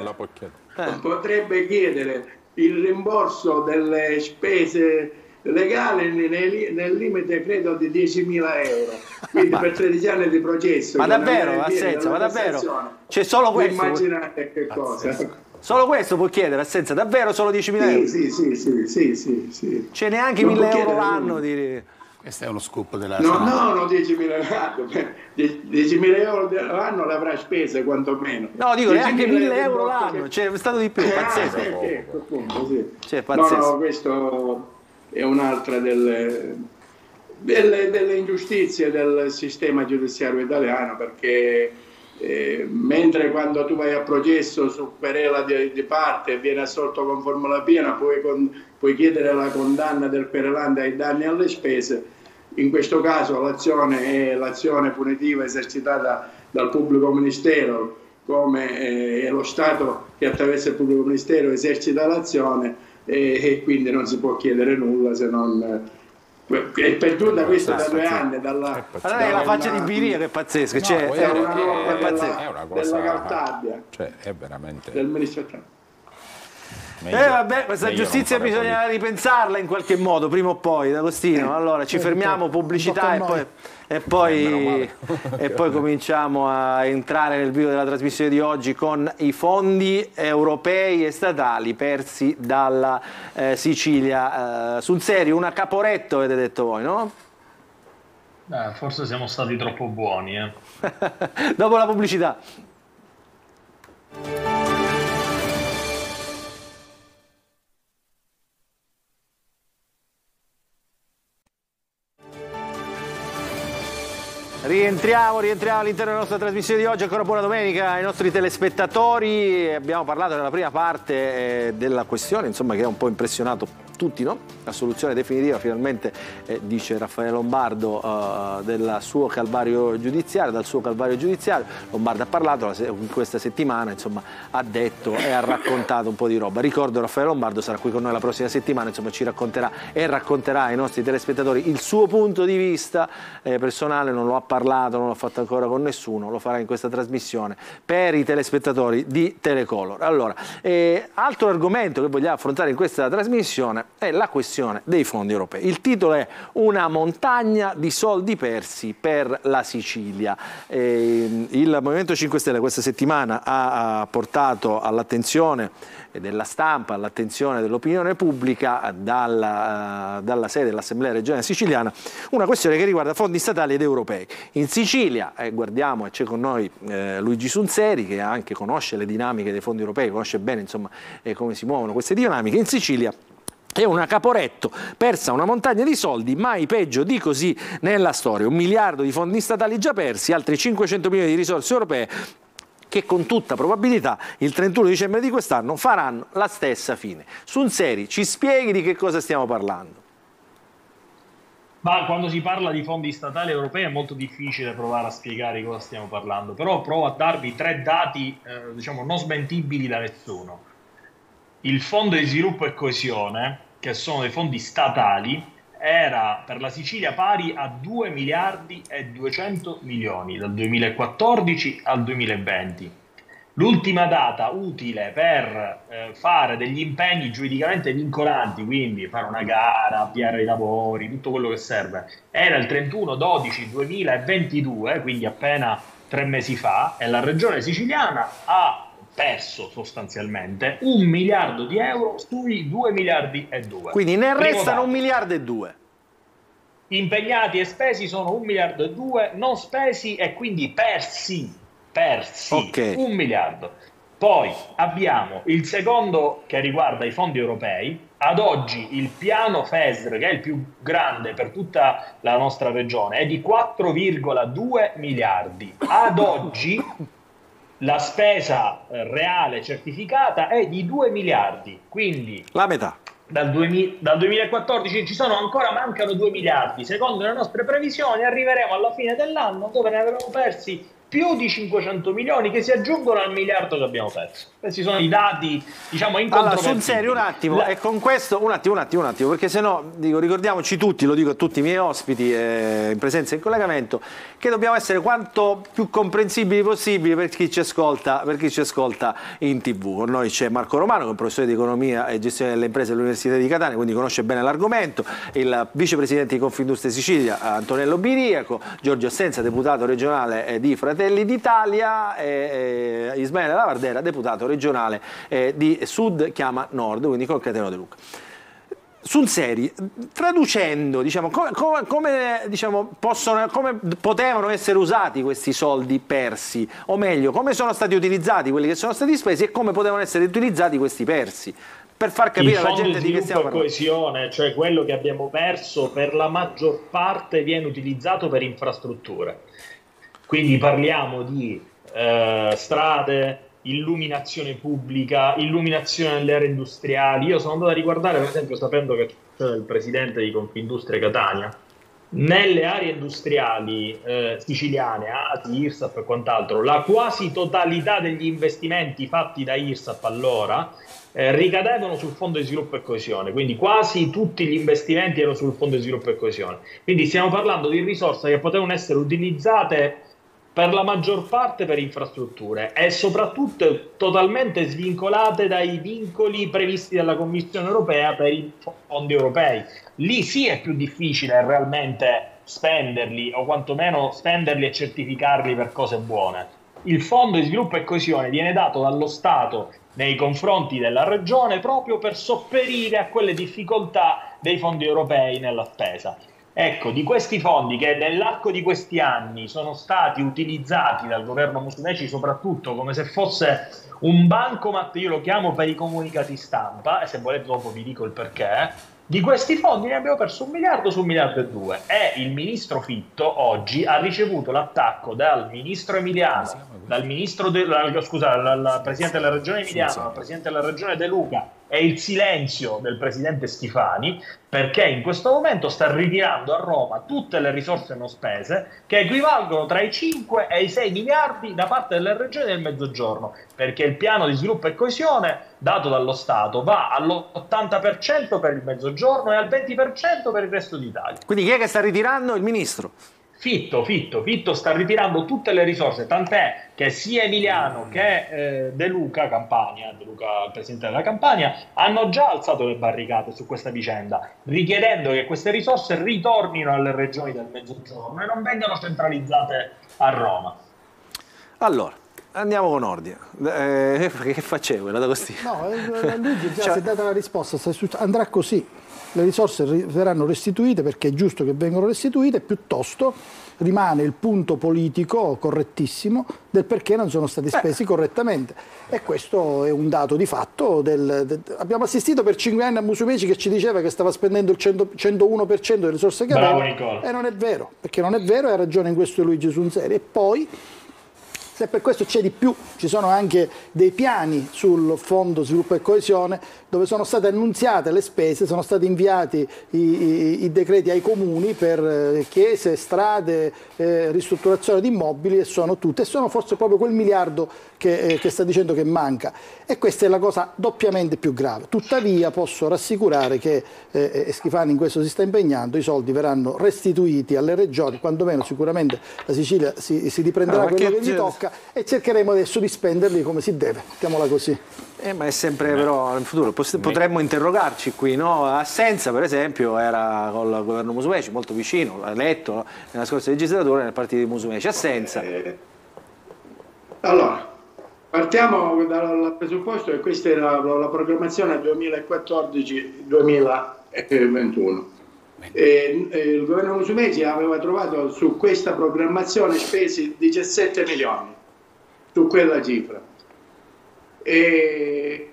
Speaker 4: Potrebbe chiedere il rimborso delle spese legali nel, nel limite credo di 10.000 euro. Quindi per 13 anni di processo
Speaker 1: ma davvero? assenza ma davvero? c'è solo questo?
Speaker 4: Immaginate che cosa.
Speaker 1: Solo questo può chiedere, assenza davvero solo 10.000
Speaker 4: sì,
Speaker 1: euro?
Speaker 4: Sì, sì, sì, sì, sì, sì.
Speaker 1: C'è neanche 1.000 euro l'anno di...
Speaker 7: Questo è uno scoop della
Speaker 4: No, no, no, 10.000 l'anno. 10.000 euro l'anno l'avrà spese quantomeno.
Speaker 1: No, dico neanche 1.000 euro l'anno, che... cioè, è stato di più, eh, pazzesco.
Speaker 4: Eh, appunto, sì.
Speaker 1: Cioè, pazzesco.
Speaker 4: No, no, questo è un'altra delle, delle, delle ingiustizie del sistema giudiziario italiano perché eh, mentre quando tu vai a processo su querela di, di parte e viene assolto con formula piena puoi, con, puoi chiedere la condanna del querelante ai danni e alle spese in questo caso l'azione è l'azione punitiva esercitata dal pubblico ministero, come eh, è lo Stato che attraverso il pubblico ministero esercita l'azione e, e, quindi non si può chiedere nulla se non è perduta questa da due anni dalla,
Speaker 1: allora è la faccia di Biria che è pazzesca
Speaker 4: no,
Speaker 1: cioè,
Speaker 4: è, una è, è, è una cosa della Cartabia.
Speaker 3: Cioè è veramente
Speaker 4: del ministro
Speaker 1: Meglio, eh vabbè, questa giustizia bisogna politica. ripensarla in qualche modo, prima o poi, D'Agostino. Allora ci fermiamo, pubblicità e poi, e, poi, eh, [laughs] e poi, cominciamo a entrare nel video della trasmissione di oggi con i fondi europei e statali persi dalla eh, Sicilia. Eh, sul serio, una caporetto avete detto voi, no?
Speaker 5: Eh, forse siamo stati troppo buoni. Eh. [laughs]
Speaker 1: Dopo la pubblicità. Rientriamo, rientriamo all'interno della nostra trasmissione di oggi, ancora buona domenica ai nostri telespettatori. Abbiamo parlato nella prima parte eh, della questione, insomma, che ha un po' impressionato tutti, no? La soluzione definitiva finalmente, eh, dice Raffaele Lombardo, eh, del suo calvario giudiziario, dal suo calvario giudiziario. Lombardo ha parlato in questa settimana, insomma, ha detto e ha raccontato un po' di roba. Ricordo Raffaele Lombardo sarà qui con noi la prossima settimana, insomma, ci racconterà e racconterà ai nostri telespettatori il suo punto di vista eh, personale, non lo ha parlato, non l'ha fatto ancora con nessuno, lo farà in questa trasmissione per i telespettatori di Telecolor. Allora, eh, altro argomento che vogliamo affrontare in questa trasmissione è la questione dei fondi europei. Il titolo è Una montagna di soldi persi per la Sicilia. Eh, il Movimento 5 Stelle questa settimana ha portato all'attenzione della stampa, all'attenzione dell'opinione pubblica dalla, dalla, sede dell'Assemblea regionale siciliana una questione che riguarda fondi statali ed europei. In Sicilia, eh, guardiamo, c'è con noi eh, Luigi Sunzeri che anche conosce le dinamiche dei fondi europei, conosce bene insomma, eh, come si muovono queste dinamiche, in Sicilia è una Caporetto, persa una montagna di soldi, mai peggio di così nella storia. Un miliardo di fondi statali già persi, altri 500 milioni di risorse europee che con tutta probabilità il 31 dicembre di quest'anno faranno la stessa fine. Sunseri, ci spieghi di che cosa stiamo parlando?
Speaker 5: Ma quando si parla di fondi statali europei è molto difficile provare a spiegare di cosa stiamo parlando, però provo a darvi tre dati eh, diciamo non smentibili da nessuno. Il Fondo di sviluppo e coesione che sono dei fondi statali, era per la Sicilia pari a 2 miliardi e 200 milioni dal 2014 al 2020. L'ultima data utile per eh, fare degli impegni giuridicamente vincolanti, quindi fare una gara, avviare i lavori, tutto quello che serve, era il 31-12-2022, quindi appena tre mesi fa, e la regione siciliana ha perso sostanzialmente un miliardo di euro sui 2 miliardi e 2.
Speaker 1: Quindi ne Primo restano dato. un miliardo e 2.
Speaker 5: Impegnati e spesi sono un miliardo e 2, non spesi e quindi persi, persi okay. un miliardo. Poi abbiamo il secondo che riguarda i fondi europei. Ad oggi il piano FESR, che è il più grande per tutta la nostra regione, è di 4,2 miliardi. Ad oggi la spesa eh, reale certificata è di 2 miliardi, quindi
Speaker 1: la metà.
Speaker 5: Dal, 2000, dal 2014 ci sono ancora, mancano 2 miliardi. Secondo le nostre previsioni arriveremo alla fine dell'anno dove ne avremo persi più di 500 milioni che si aggiungono al miliardo che abbiamo perso. Questi sono i dati, diciamo,
Speaker 1: Allora, sul serio, un attimo, La... e con questo, un attimo, un attimo, un attimo, perché se no, dico, ricordiamoci tutti, lo dico a tutti i miei ospiti eh, in presenza e in collegamento, che dobbiamo essere quanto più comprensibili possibile per chi ci ascolta, per chi ci ascolta in tv. Con noi c'è Marco Romano, che è un professore di economia e gestione delle imprese dell'Università di Catania, quindi conosce bene l'argomento, il vicepresidente di Confindustria Sicilia, Antonello Biriaco, Giorgio Assenza, deputato regionale eh, di Fratelli Fratelli d'Italia, eh, eh, Ismaele Lavardera, deputato regionale eh, di Sud chiama Nord, quindi con Cateno De Luca sul seri, traducendo, diciamo, come, come, come, diciamo, possono, come, potevano essere usati questi soldi persi, o meglio, come sono stati utilizzati quelli che sono stati spesi e come potevano essere utilizzati questi persi. Per far capire alla gente di, di che stiamo parlando.
Speaker 5: coesione, cioè quello che abbiamo perso, per la maggior parte viene utilizzato per infrastrutture. Quindi parliamo di eh, strade, illuminazione pubblica, illuminazione nelle aree industriali. Io sono andato a riguardare, per esempio, sapendo che c'è il presidente di Confindustria Catania, nelle aree industriali eh, siciliane, ASI, IRSAP e quant'altro, la quasi totalità degli investimenti fatti da IRSAP allora eh, ricadevano sul fondo di sviluppo e coesione, quindi quasi tutti gli investimenti erano sul fondo di sviluppo e coesione. Quindi stiamo parlando di risorse che potevano essere utilizzate per la maggior parte per infrastrutture e soprattutto totalmente svincolate dai vincoli previsti dalla Commissione europea per i fondi europei. Lì sì è più difficile realmente spenderli o quantomeno spenderli e certificarli per cose buone. Il fondo di sviluppo e coesione viene dato dallo Stato nei confronti della regione proprio per sopperire a quelle difficoltà dei fondi europei nella spesa. Ecco, di questi fondi che nell'arco di questi anni sono stati utilizzati dal governo Musumeci soprattutto come se fosse un bancomat, io lo chiamo per i comunicati stampa, e se volete dopo vi dico il perché, di questi fondi ne abbiamo perso un miliardo su un miliardo e due. E il ministro Fitto oggi ha ricevuto l'attacco dal ministro Emiliano, dal ministro de, scusa, dal presidente della regione Emiliano, dal presidente della regione De Luca e il silenzio del presidente Schifani perché in questo momento sta ritirando a Roma tutte le risorse non spese che equivalgono tra i 5 e i 6 miliardi da parte delle regioni del Mezzogiorno perché il piano di sviluppo e coesione dato dallo Stato va all'80% per il Mezzogiorno e al 20% per il resto d'Italia.
Speaker 1: Quindi chi è che sta ritirando? Il Ministro?
Speaker 5: Fitto, Fitto, Fitto sta ritirando tutte le risorse, tant'è che sia Emiliano che eh, De Luca Campania, De Luca, il presidente della Campania, hanno già alzato le barricate su questa vicenda, richiedendo che queste risorse ritornino alle regioni del Mezzogiorno e non vengano centralizzate a Roma.
Speaker 1: Allora, Andiamo con ordine. Eh, che facevo? Era D'Agostino?
Speaker 2: No, eh, Luigi [laughs] già cioè... si è data la risposta, andrà così. Le risorse verranno restituite perché è giusto che vengano restituite, piuttosto rimane il punto politico correttissimo del perché non sono stati spesi Beh. correttamente. E questo è un dato di fatto. Del, del, abbiamo assistito per cinque anni a Musumeci che ci diceva che stava spendendo il 100, 101% delle risorse che aveva. E non è vero, perché non è vero e ha ragione in questo Luigi Sunzeri. E poi se per questo c'è di più, ci sono anche dei piani sul Fondo Sviluppo e Coesione dove sono state annunziate le spese, sono stati inviati i, i, i decreti ai comuni per eh, chiese, strade, eh, ristrutturazione di immobili e sono tutte, e sono forse proprio quel miliardo che, eh, che, sta dicendo che manca. E questa è la cosa doppiamente più grave. Tuttavia posso rassicurare che eh, e Schifani in questo si sta impegnando, i soldi verranno restituiti alle regioni, quantomeno sicuramente la Sicilia si, si riprenderà allora, quello che gli tocca e cercheremo adesso di spenderli come si deve, mettiamola così.
Speaker 1: Eh, ma è sempre però nel futuro, potremmo interrogarci qui, no? Assenza per esempio era con il governo Musumeci molto vicino, l'ha letto nella scorsa legislatura nel partito di Musumeci, Assenza. Eh,
Speaker 4: allora, partiamo dal presupposto che questa era la programmazione 2014-2021. E, e il governo Musumeci aveva trovato su questa programmazione spesi 17 milioni, su quella cifra. E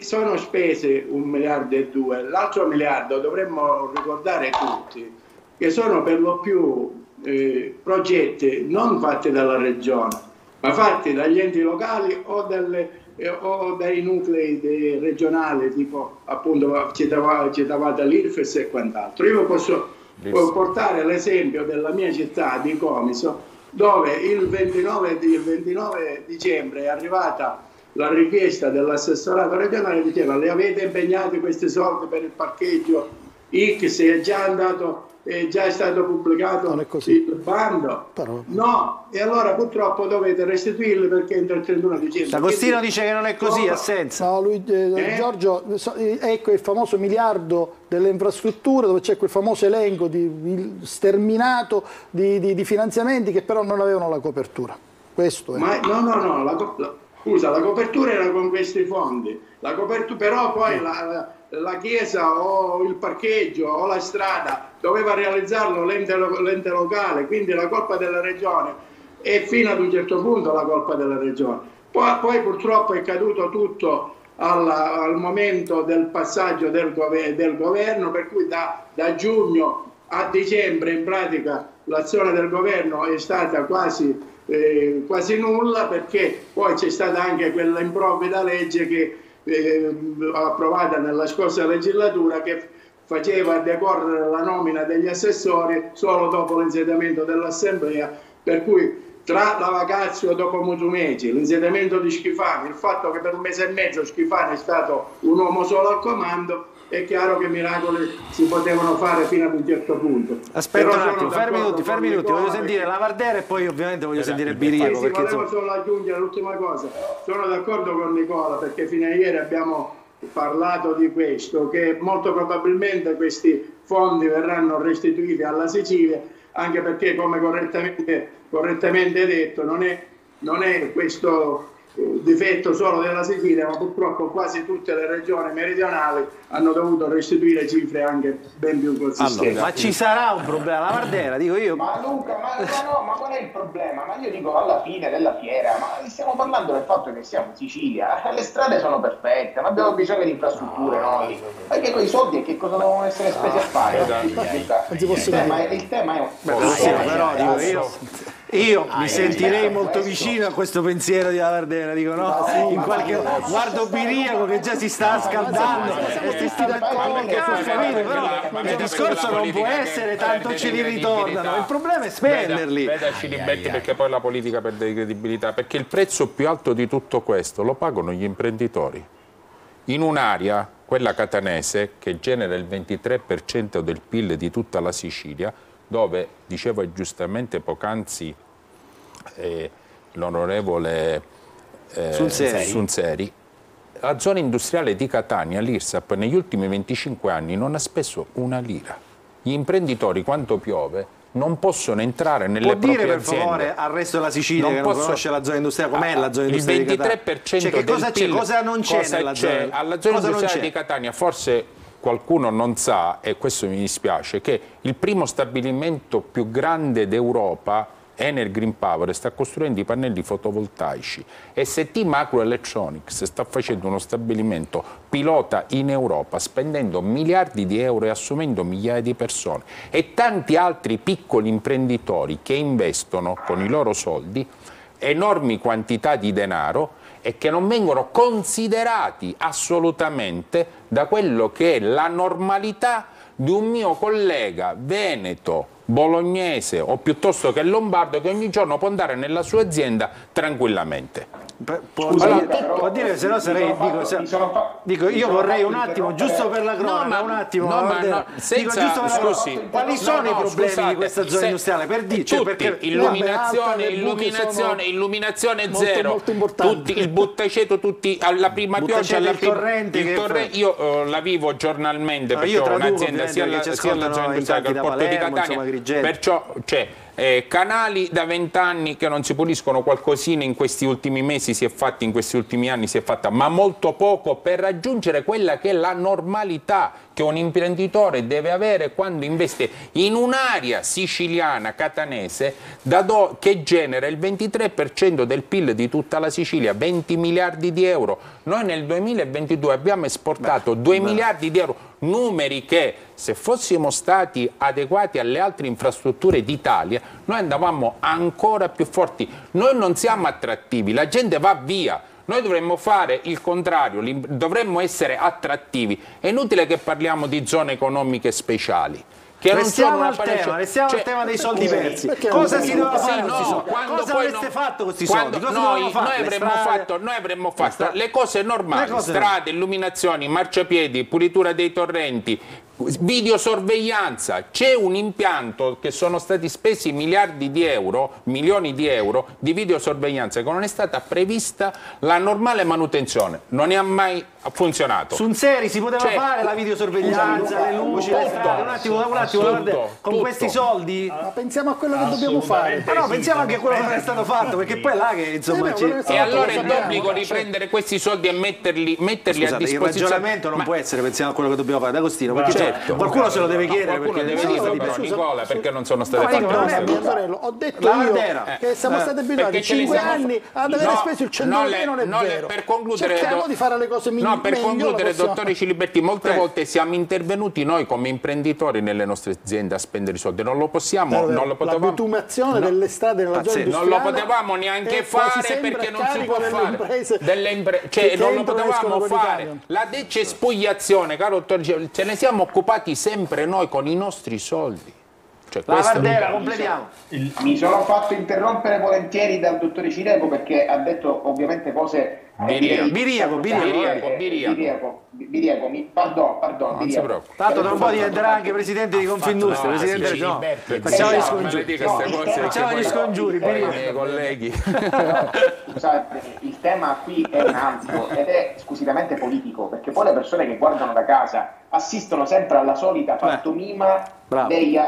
Speaker 4: sono spese un miliardo e due, l'altro miliardo dovremmo ricordare tutti che sono per lo più eh, progetti non fatti dalla regione, ma fatti dagli enti locali o, delle, eh, o dai nuclei regionali, tipo appunto citavate l'IRFES e quant'altro. Io posso portare l'esempio della mia città di Comiso, dove il 29, il 29 dicembre è arrivata la richiesta dell'assessorato regionale diceva le avete impegnati questi soldi per il parcheggio X è già andato è già stato pubblicato il bando. Però... no e allora purtroppo dovete restituirli perché entro il 31 dicembre.
Speaker 1: Agostino dice che non è così no, assenza
Speaker 2: no lui, eh, eh? Giorgio ecco il famoso miliardo delle infrastrutture dove c'è quel famoso elenco di, sterminato di, di, di, finanziamenti che però non avevano la copertura. Questo è.
Speaker 4: Ma, no no no la, la Scusa, la copertura era con questi fondi, però poi la, la, chiesa o il parcheggio o la strada doveva realizzarlo l'ente, locale, quindi la colpa della regione e fino ad un certo punto la colpa della regione. Poi, poi purtroppo è caduto tutto al, al momento del passaggio del, del governo, per cui da, da giugno a dicembre in pratica l'azione del governo è stata quasi eh, quasi nulla perché poi c'è stata anche quella improvvida legge che eh, approvata nella scorsa legislatura che faceva decorrere la nomina degli assessori solo dopo l'insediamento dell'assemblea, per cui tra la vacazio dopo Musumeci, l'insediamento di Schifani, il fatto che per un mese e mezzo Schifani è stato un uomo solo al comando, è chiaro che miracoli si potevano fare fino ad un certo punto.
Speaker 1: Aspetta Però un attimo, fermi tutti, fermi tutti, voglio sentire la Vardera e poi ovviamente voglio esatto. sentire Biriaco.
Speaker 4: Sì, perché volevo solo aggiungere l'ultima cosa, sono d'accordo con Nicola perché fino a ieri abbiamo parlato di questo, che molto probabilmente questi fondi verranno restituiti alla Sicilia, anche perché come correttamente correttamente detto, non è, non è questo difetto solo della Sicilia, ma purtroppo quasi tutte le regioni meridionali hanno dovuto restituire cifre anche ben più consistenti.
Speaker 1: Allora, ma ci sarà un problema, la Vardera, dico io.
Speaker 6: Ma Luca, ma, no, ma qual è il problema? Ma io dico alla fine della fiera, ma stiamo parlando del fatto che siamo in Sicilia, le strade sono perfette, ma abbiamo bisogno di infrastrutture noi. Perché quei soldi che cosa devono essere spesi a fare? Il tema, il tema è...
Speaker 1: Beh, sì, però dico io io ah, mi sentirei molto vicino a questo pensiero di Lavardera, dico no? Sì, in qualche... Guardo Biriaco che già si sta scaldando. e si sta d'accordo, però il discorso non può essere tanto ce li ritornano, il problema è spenderli.
Speaker 3: Veda Cilibetti perché poi la politica perde di credibilità, perché il prezzo più alto di tutto questo lo pagano gli imprenditori. In un'area, quella catanese, che genera il 23% del PIL di tutta la Sicilia, dove, diceva giustamente poc'anzi eh, l'onorevole eh, Sunzeri. Sunzeri, la zona industriale di Catania, l'IRSAP, negli ultimi 25 anni non ha speso una lira. Gli imprenditori, quanto piove, non possono entrare nelle Può
Speaker 1: proprie
Speaker 3: dire
Speaker 1: per favore al resto della Sicilia non che non conosce la zona industriale com'è la zona industriale
Speaker 3: il 23% cioè,
Speaker 1: che cosa
Speaker 3: c'è
Speaker 1: cosa non c'è cosa nella zona
Speaker 3: alla zona cosa industriale di Catania forse qualcuno non sa, e questo mi dispiace, che il primo stabilimento più grande d'Europa Enel Green Power sta costruendo i pannelli fotovoltaici. ST Macro Electronics sta facendo uno stabilimento pilota in Europa spendendo miliardi di euro e assumendo migliaia di persone e tanti altri piccoli imprenditori che investono con i loro soldi enormi quantità di denaro e che non vengono considerati assolutamente da quello che è la normalità di un mio collega veneto, bolognese o piuttosto che lombardo che ogni giorno può andare nella sua azienda tranquillamente.
Speaker 1: Può, Scusa, dire, può dire, se no sarei. Dico, se, dico, io vorrei un attimo, giusto per la cronaca, no, un attimo. No, ma no, senza, dico, scusi, quali sono i problemi scusate, di questa zona se, industriale? Per dire,
Speaker 3: cioè, perché, illuminazione, illuminazione, illuminazione zero, molto, molto tutti, il buttaceto, tutti alla prima pioggia, alla prima, torrente. Il torrente io uh, la vivo giornalmente perché ho un'azienda sia alla zona industriale che al porto di Catania, perciò cioè, eh, canali da vent'anni che non si puliscono, qualcosina in questi ultimi mesi si è fatta, in questi ultimi anni si è fatta, ma molto poco per raggiungere quella che è la normalità che un imprenditore deve avere quando investe in un'area siciliana, catanese, che genera il 23% del PIL di tutta la Sicilia, 20 miliardi di euro. Noi nel 2022 abbiamo esportato beh, 2 beh. miliardi di euro, numeri che se fossimo stati adeguati alle altre infrastrutture d'Italia, noi andavamo ancora più forti. Noi non siamo attrattivi, la gente va via. Noi dovremmo fare il contrario, dovremmo essere attrattivi. È inutile che parliamo di zone economiche speciali
Speaker 1: che restiamo al tema, restiamo cioè, al tema dei soldi persi. Cosa si doveva fare
Speaker 3: no, Cosa avreste non, fatto con questi soldi? Cosa noi, noi, avremmo fatto, noi, avremmo fatto, le cose normali, le cose strade, illuminazioni, marciapiedi, pulitura dei torrenti, videosorveglianza, c'è un impianto che sono stati spesi miliardi di euro, milioni di euro di videosorveglianza che non è stata prevista la normale manutenzione, non è mai funzionato.
Speaker 1: Su un serie si poteva cioè, fare la videosorveglianza, le luci, le strade, un attimo, un attimo, guarda, con tutto. questi soldi.
Speaker 2: Ma pensiamo a quello che dobbiamo fare.
Speaker 1: Però sì, pensiamo anche a quello che non è stato fatto, perché poi là che insomma
Speaker 3: c'è. E allora è d'obbligo riprendere questi soldi e metterli, metterli
Speaker 1: Scusate,
Speaker 3: a disposizione.
Speaker 1: Il ragionamento non Ma... può essere pensiamo a quello che dobbiamo fare, D'Agostino, perché certo. qualcuno se lo deve chiedere.
Speaker 3: Qualcuno deve dirlo però, Nicola, perché non sono state fatte
Speaker 2: queste Ho detto io che siamo stati abituati 5 anni ad avere speso il 100 e non è vero.
Speaker 3: Per concludere,
Speaker 2: cerchiamo di fare le cose migliori
Speaker 3: no, per concludere, possiamo... dottore Ciliberti, molte Prego. volte siamo intervenuti noi come imprenditori nelle nostre aziende a spendere i soldi. Non lo possiamo,
Speaker 2: Vero,
Speaker 3: non lo potevamo...
Speaker 2: La bitumazione no. delle strade nella zona
Speaker 3: Non lo potevamo neanche fare perché non si può fare. Imprese delle impre... Cioè, non lo potevamo fare. La decespugliazione, caro dottor ce ne siamo occupati sempre noi con i nostri soldi.
Speaker 1: Cioè, la Vardera, completiamo.
Speaker 6: Mi sono fatto interrompere volentieri dal dottore Cireco perché ha detto ovviamente cose
Speaker 1: Biriaco, Biriaco, Biriaco,
Speaker 6: Biriaco, Biriaco, pardon, pardon,
Speaker 1: non si preoccupa. Tanto tra un po' diventerà anche presidente di Confindustria, presidente no, facciamo gli scongiuri, facciamo gli scongiuri,
Speaker 3: miei colleghi. [laughs]
Speaker 6: Scusate, il tema qui è un altro ed è squisitamente politico, perché poi le persone che guardano da casa assistono sempre alla solita pantomima dei,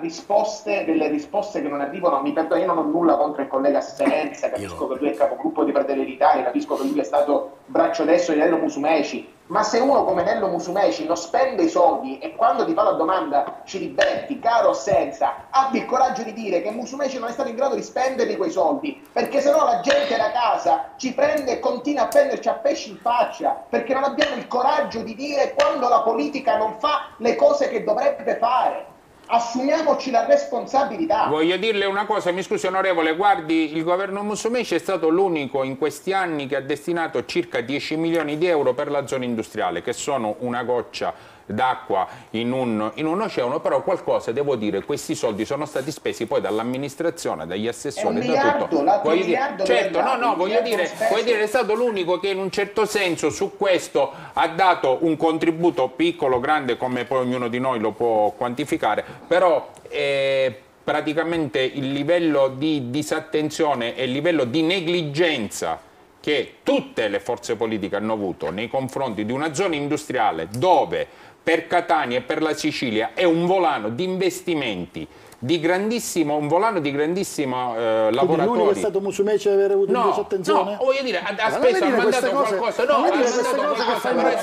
Speaker 6: risposte, delle risposte che non arrivano. Mi perdono, io non ho nulla contro il collega Senza, capisco che lui è capogruppo di Fratelli d'Italia, capisco che lui è stato braccio destro di Nello Musumeci, ma se uno come Nello Musumeci non spende i soldi e quando ti fa la domanda ci ribetti, caro o senza, abbi il coraggio di dire che Musumeci non è stato in grado di spenderli quei soldi, perché se no la gente da casa ci prende e continua a prenderci a pesci in faccia, perché non abbiamo il coraggio di dire quando la politica non fa le cose che dovrebbe fare assumiamoci la responsabilità.
Speaker 3: Voglio dirle una cosa, mi scusi onorevole, guardi, il governo Musumeci è stato l'unico in questi anni che ha destinato circa 10 milioni di euro per la zona industriale, che sono una goccia d'acqua in un, in un, oceano, però qualcosa, devo dire, questi soldi sono stati spesi poi dall'amministrazione, dagli assessori, da tutto.
Speaker 6: Voglio dire,
Speaker 3: certo, no, no, voglio dire, voglio dire, è stato l'unico che in un certo senso su questo ha dato un contributo piccolo, grande, come poi ognuno di noi lo può quantificare, però... Eh, praticamente il livello di disattenzione e il livello di negligenza che tutte le forze politiche hanno avuto nei confronti di una zona industriale dove per Catania e per la Sicilia è un volano di investimenti di grandissimo, un volano di grandissimo eh, lavoratori.
Speaker 2: L'unico è stato Musumeci ad aver avuto
Speaker 3: no,
Speaker 2: invece attenzione?
Speaker 3: No, voglio dire, ha, ha speso, ha mandato qualcosa, no, ha mandato qualcosa, però,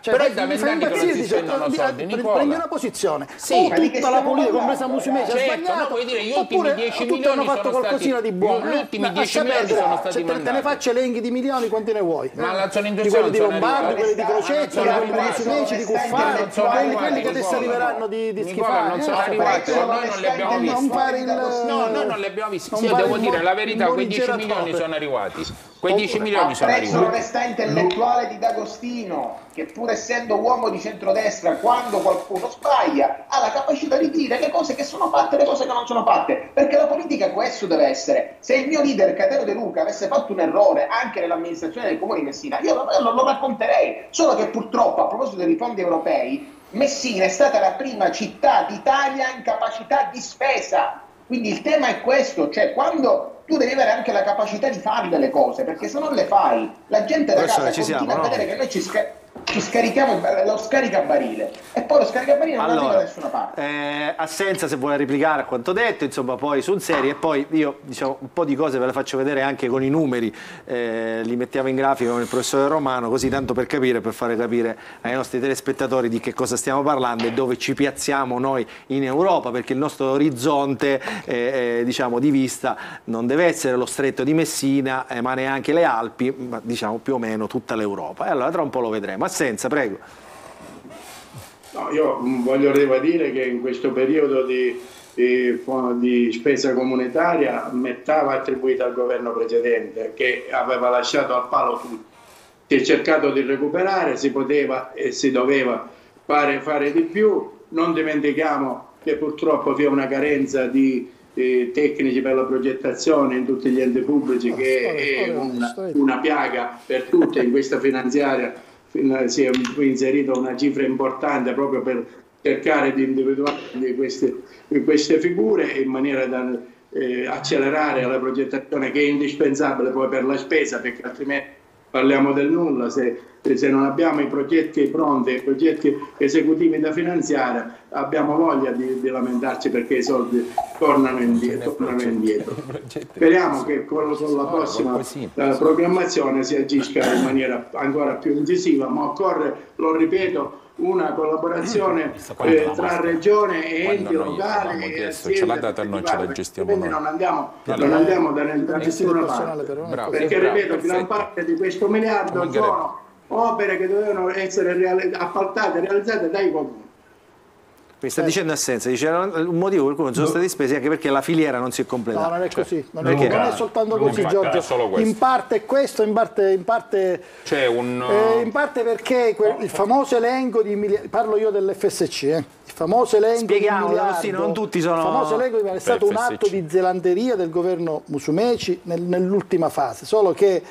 Speaker 3: cioè, però è da vent'anni che non si spendono soldi, Nicola.
Speaker 2: Prendi una posizione, sì, o tutta la politica, compresa Musumeci,
Speaker 3: certo,
Speaker 2: ha sbagliato,
Speaker 3: no, voglio dire, gli ultimi 10 milioni
Speaker 2: hanno fatto qualcosina di buono.
Speaker 3: Gli ultimi 10 milioni sono stati mandati.
Speaker 2: Te ne faccio elenchi di milioni, quanti ne vuoi?
Speaker 3: Ma la zona industriale
Speaker 2: di quelli di Lombardi, quelli di Crocetti, quelli di Musumeci, di Cuffaro, quelli che adesso arriveranno di Schifani.
Speaker 3: non sono arrivati, noi non li abbiamo visti il... No, noi non li abbiamo visti. Sì, devo dire la verità, quei 10 milioni sono arrivati. Quei 10 milioni sono arrivati.
Speaker 6: l'onestà intellettuale di D'Agostino, che pur essendo uomo di centrodestra, quando qualcuno sbaglia, ha la capacità di dire le cose che sono fatte e le cose che non sono fatte. Perché la politica questo deve essere. Se il mio leader Catero De Luca avesse fatto un errore anche nell'amministrazione del comune di Messina, io lo, lo racconterei. Solo che purtroppo, a proposito dei fondi europei, Messina è stata la prima città d'Italia in capacità di spesa. Quindi il tema è questo, cioè quando tu devi avere anche la capacità di fare delle cose, perché se non le fai, la gente da casa continua siamo, a no? vedere che noi ci, ci scarichiamo lo scaricabarile e poi lo scaricabarile non allora, arriva da nessuna parte.
Speaker 1: Eh, assenza se vuole replicare a quanto detto, insomma poi sul serie e poi io diciamo un po' di cose ve le faccio vedere anche con i numeri, eh, li mettiamo in grafica con il professore Romano così tanto per capire, per fare capire ai nostri telespettatori di che cosa stiamo parlando e dove ci piazziamo noi in Europa perché il nostro orizzonte eh, eh diciamo, di vista non deve essere lo stretto di Messina eh, ma neanche le Alpi, ma diciamo più o meno tutta l'Europa e allora tra un po' lo vedremo. Assenza, prego.
Speaker 4: No, io voglio ribadire che in questo periodo di, di, di, spesa comunitaria metà va attribuita al governo precedente che aveva lasciato al palo tutto. Si è cercato di recuperare, si poteva e si doveva fare, fare di più. Non dimentichiamo che purtroppo vi è una carenza di eh, tecnici per la progettazione in tutti gli enti pubblici che è una, una piaga per tutte in questa finanziaria si è inserita una cifra importante proprio per cercare di individuare queste, queste figure in maniera da eh, accelerare la progettazione che è indispensabile poi per la spesa perché altrimenti parliamo del nulla se, se non abbiamo i progetti pronti, i progetti esecutivi da finanziare abbiamo voglia di, di lamentarci perché i soldi tornano indietro, tornano indietro. speriamo che con, con la prossima la programmazione si agisca in maniera ancora più incisiva ma occorre, lo ripeto una collaborazione eh, tra regione e enti locali e
Speaker 3: ce l'ha data a noi, ce la gestiamo noi.
Speaker 4: non andiamo, non andiamo da, da nessuna parte. perché ripeto gran parte di questo miliardo sono opere che dovevano essere reali- appaltate, realizzate dai comuni.
Speaker 1: Mi sta eh. dicendo assenza, dice un motivo per cui non sono no. stati spesi anche perché la filiera non si è completata.
Speaker 2: No, non è così, non, è, non è, soltanto così Giorgio, in parte è questo, in parte, in parte, un... eh, in parte perché quel, il famoso elenco di miliardi, parlo io dell'FSC, eh, il famoso elenco
Speaker 1: Spieghiamo,
Speaker 2: di miliardi,
Speaker 1: sì, non tutti sono...
Speaker 2: il famoso elenco di miliardi è stato un atto di zelanderia del governo Musumeci nel, nell'ultima fase, solo che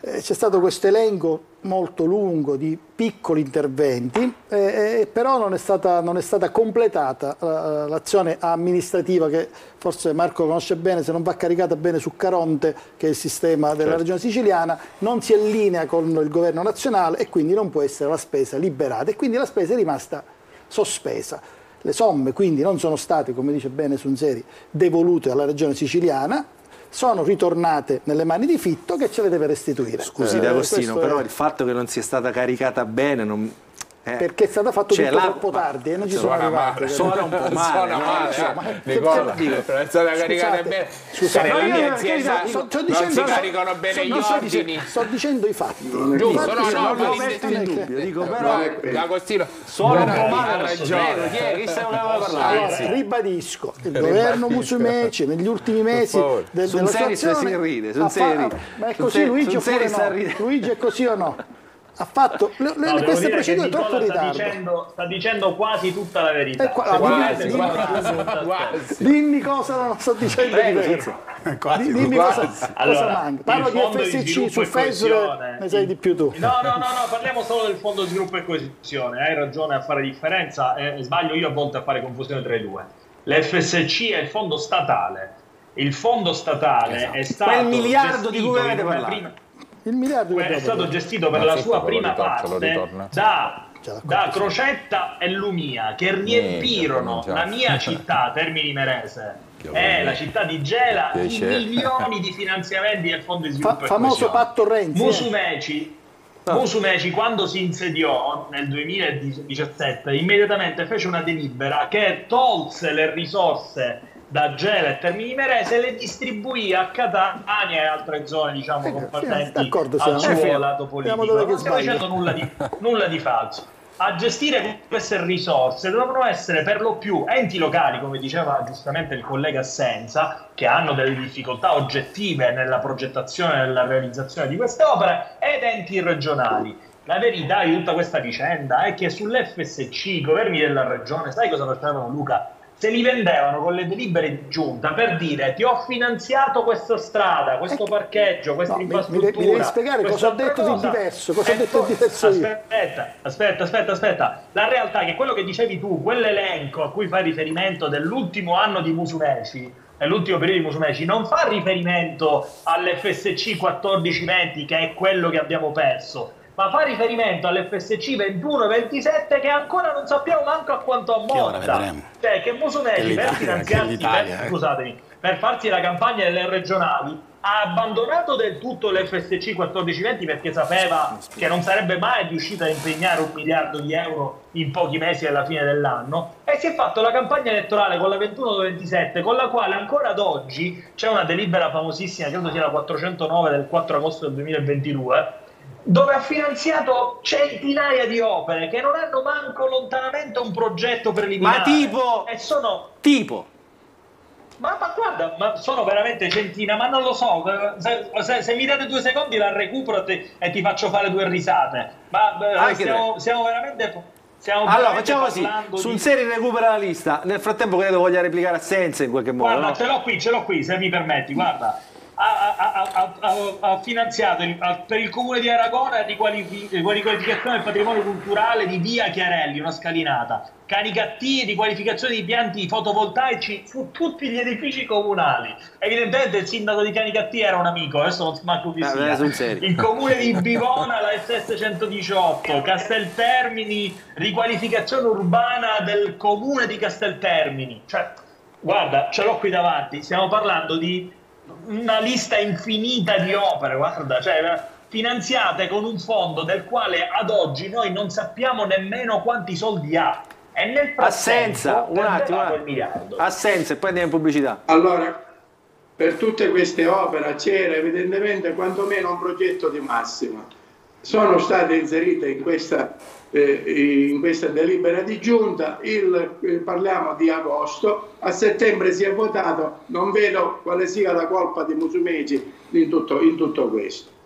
Speaker 2: eh, c'è stato questo elenco molto lungo di piccoli interventi, eh, eh, però non è stata, non è stata completata eh, l'azione amministrativa che forse Marco conosce bene, se non va caricata bene su Caronte, che è il sistema della certo. regione siciliana, non si allinea con il governo nazionale e quindi non può essere la spesa liberata e quindi la spesa è rimasta sospesa. Le somme quindi non sono state, come dice bene Sunzeri, devolute alla regione siciliana, sono ritornate nelle mani di Fitto che ce le deve restituire.
Speaker 1: Scusi eh, D'Agostino, però è... il fatto che non sia stata caricata bene non,
Speaker 2: eh. perché è stato fatto cioè, tutto la... troppo tardi e non ci sono arrivati.
Speaker 3: Suona un po' male, suona male, no? male. Nicola, è stata caricata bene. Scusate,
Speaker 2: no, io, azienda sto, sto dicendo, non si caricano bene gli ordini. Sto dicendo i fatti.
Speaker 3: Giusto, no, no, non metto in dubbio, dico però D'Agostino
Speaker 1: suona un po' male, ha ragione. Chi se voleva parlare?
Speaker 2: Allora, ribadisco, il governo Musumeci negli ultimi mesi della situazione...
Speaker 1: si ride, sul serio.
Speaker 2: Ma è così Luigi oppure no? Luigi è così o no? Ha fatto le, le, no, queste procedure troppo ritardo.
Speaker 5: Sta dicendo, sta dicendo quasi tutta la verità.
Speaker 2: Eh, qua, quasi, quasi, quasi. Dimmi cosa non sto dicendo Prego, di Dimmi cosa, allora, cosa manca. Parlo di FSC su Facebook, ne sai di più tu.
Speaker 5: No, no, no, no, parliamo solo del fondo di sviluppo e coesione. Hai ragione a fare differenza, eh, sbaglio io a volte a fare confusione tra i due. L'FSC è il fondo statale. Il fondo statale esatto. è stato
Speaker 1: quel miliardo di cui avete parlato. Prima
Speaker 2: il miliardo
Speaker 5: è stato gestito per la sua prima parte da, da Crocetta e Lumia che riempirono la mia [laughs] città, Termini Merese, è la città di Gela di milioni di [laughs] finanziamenti del Fondo di sviluppo
Speaker 2: Fa, famoso patto Renzi
Speaker 5: eh. Musumeci ah. Musumeci quando si insediò nel 2017 immediatamente fece una delibera che tolse le risorse da Gela e Termini Merese le distribuì a Catania e altre zone diciamo eh, compartenti al suo lato politico non stiamo dicendo nulla di, [laughs] nulla di falso a gestire queste risorse devono essere per lo più enti locali, come diceva giustamente il collega Assenza, che hanno delle difficoltà oggettive nella progettazione e nella realizzazione di queste opere, ed enti regionali. La verità di tutta questa vicenda è che sull'FSC i governi della regione, sai cosa facevano Luca? Se li vendevano con le delibere di giunta per dire ti ho finanziato questa strada, questo eh, parcheggio, questa no, infrastruttura.
Speaker 2: Mi, mi, devi spiegare cosa ho detto cosa. di diverso, cosa ho detto di diverso
Speaker 5: aspetta, aspetta, aspetta, aspetta. La realtà è che quello che dicevi tu, quell'elenco a cui fai riferimento dell'ultimo anno di Musumeci, nell'ultimo periodo di Musumeci, non fa riferimento all'FSC 14-20 che è quello che abbiamo perso, ma fa riferimento all'FSC 21-27 che ancora non sappiamo manco a quanto ammonta. Cioè che Musumeci per finanziarsi, per, eh. scusatemi, per farsi la campagna delle regionali ha abbandonato del tutto l'FSC 14-20 perché sapeva che non sarebbe mai riuscito a impegnare un miliardo di euro in pochi mesi alla fine dell'anno e si è fatto la campagna elettorale con la 21-27 con la quale ancora ad oggi c'è una delibera famosissima, credo sia la 409 del 4 agosto del 2022 dove ha finanziato centinaia di opere che non hanno manco lontanamente un progetto preliminare.
Speaker 1: Ma tipo?
Speaker 5: E sono...
Speaker 1: Tipo?
Speaker 5: Ma, ma, guarda, ma sono veramente centinaia, ma non lo so, se, se, se mi date due secondi la recupero te, e ti faccio fare due risate. Ma stiamo, stiamo, veramente... Stiamo
Speaker 1: allora facciamo così, su un serie recupera la lista, nel frattempo credo voglia replicare a Senza in qualche modo.
Speaker 5: Guarda,
Speaker 1: no?
Speaker 5: ce l'ho qui, ce l'ho qui, se mi permetti, guarda ha, ha, ha, finanziato il, per il comune di Aragona riqualificazione del patrimonio culturale di via Chiarelli, una scalinata, caricatie di qualificazione di pianti fotovoltaici su tutti gli edifici comunali. Evidentemente il sindaco di Canicattì era un amico, adesso non manco chi ah, sia. Il comune di Bivona, la SS 118, Casteltermini, riqualificazione urbana del comune di Casteltermini. Cioè, guarda, ce l'ho qui davanti, stiamo parlando di una lista infinita di opere, guarda, cioè finanziate con un fondo del quale ad oggi noi non sappiamo nemmeno quanti soldi ha. E nel
Speaker 1: Assenza, un attimo, assenza e poi andiamo in pubblicità.
Speaker 4: Allora, per tutte queste opere c'era evidentemente quantomeno un progetto di massima. sono state inserite in questa, eh, in questa delibera di giunta, il, eh, parliamo di agosto, a settembre si è votato, non vedo quale sia la colpa di Musumeci in tutto, in tutto questo.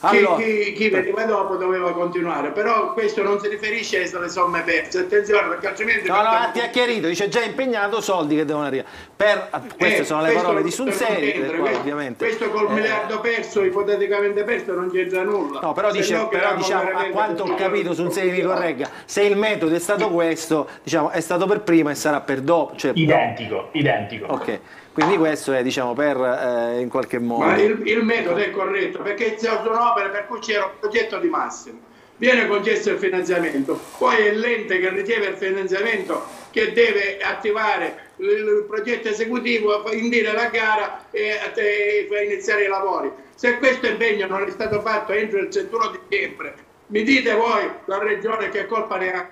Speaker 4: Allora, chi, chi, veniva dopo doveva continuare, però questo non si riferisce alle somme perse, attenzione perché altrimenti...
Speaker 1: No, no, ti ha chiarito, dice già impegnato soldi che devono arrivare. Per, queste eh, sono le parole di Sunseri,
Speaker 4: questo, ovviamente... Questo col eh, miliardo perso, ipoteticamente perso, non c'entra nulla.
Speaker 1: No, però, dice, no però diciamo, a quanto ho capito, Sunseri mi corregga, se il metodo è stato questo, diciamo, è stato per prima e sarà per dopo. Cioè,
Speaker 5: identico, no. identico.
Speaker 1: Ok. Quindi questo è diciamo per eh, in qualche modo.
Speaker 4: Ma il, il, metodo è corretto perché sono opere per cui c'era un progetto di massimo. Viene concesso il finanziamento, poi è l'ente che riceve il finanziamento che deve attivare il progetto esecutivo, indire la gara e, e iniziare i lavori. Se questo impegno non è stato fatto entro il 31 dicembre, mi dite voi la regione che colpa ne ha?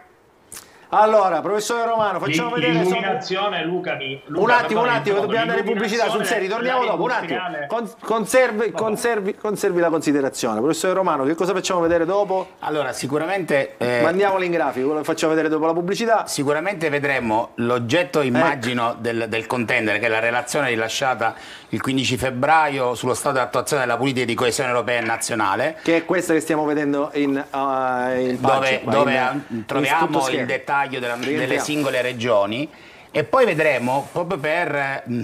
Speaker 1: Allora, professore Romano, facciamo vedere.
Speaker 5: L'illuminazione, Luca, mi,
Speaker 1: Luca, Un attimo, un attimo, dobbiamo andare in pubblicità sul serio, torniamo dopo. Un attimo. Con, conservi, conservi, conservi, la considerazione. Professore Romano, che cosa facciamo vedere dopo?
Speaker 7: Allora, sicuramente.
Speaker 1: Eh, Mandiamolo in grafico, quello che facciamo vedere dopo la pubblicità.
Speaker 7: Sicuramente vedremo l'oggetto, immagino, ecco. del, del contendere, che è la relazione rilasciata il 15 febbraio sullo stato di attuazione della politica di coesione europea e nazionale.
Speaker 1: Che è questa che stiamo vedendo in, uh, in
Speaker 7: dove, dove in, troviamo in il dettaglio della, delle singole regioni. E poi vedremo proprio per mh,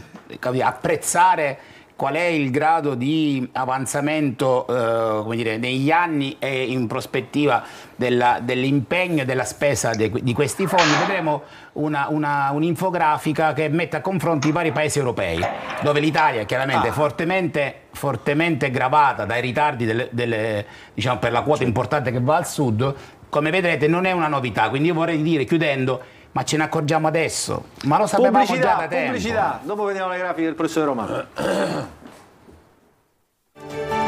Speaker 7: apprezzare qual è il grado di avanzamento eh, dire, negli anni e in prospettiva dell'impegno e della spesa de, di questi fondi, vedremo un'infografica un che mette a confronto i vari paesi europei, dove l'Italia è chiaramente ah. fortemente, fortemente, gravata dai ritardi delle, delle, diciamo, per la quota importante che va al sud, come vedrete non è una novità, quindi io vorrei dire, chiudendo, ma ce ne accorgiamo adesso, ma lo sapevamo pubblicità, già da tempo.
Speaker 1: Pubblicità, dopo vediamo le grafiche del professore Romano. [clears throat]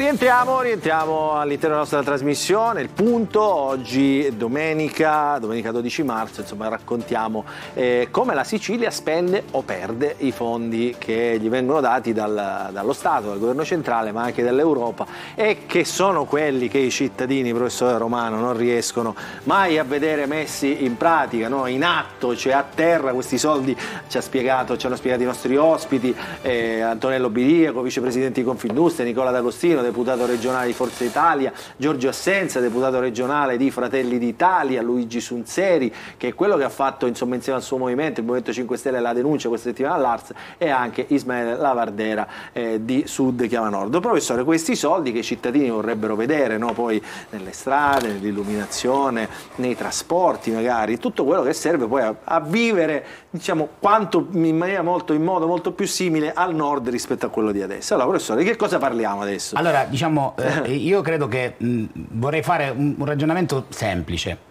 Speaker 1: Rientriamo, rientriamo all'interno della nostra trasmissione, il punto, oggi domenica, domenica 12 marzo, insomma raccontiamo eh, come la Sicilia spende o perde i fondi che gli vengono dati dal, dallo Stato, dal governo centrale ma anche dall'Europa e che sono quelli che i cittadini, professore Romano, non riescono mai a vedere messi in pratica, no? in atto, cioè a terra questi soldi ci, ha spiegato, ci hanno spiegato i nostri ospiti, eh, Antonello Biriaco, vicepresidente di Confindustria, Nicola D'Agostino, deputato regionale di Forza Italia, Giorgio Assenza, deputato regionale di Fratelli d'Italia, Luigi Sunzeri, che è quello che ha fatto insomma, insieme al suo movimento, il Movimento 5 Stelle, la denuncia questa settimana all'Arts, e anche Ismaele Lavardera eh, di Sud Chiama Nord. Professore, questi soldi che i cittadini vorrebbero vedere, no? poi nelle strade, nell'illuminazione, nei trasporti magari, tutto quello che serve poi a, a vivere diciamo, quanto, in maniera molto, in modo molto più simile al nord rispetto a quello di adesso. Allora, professore, di che cosa parliamo adesso?
Speaker 7: Allora, diciamo, eh, [laughs] io credo che mh, vorrei fare un, un ragionamento semplice.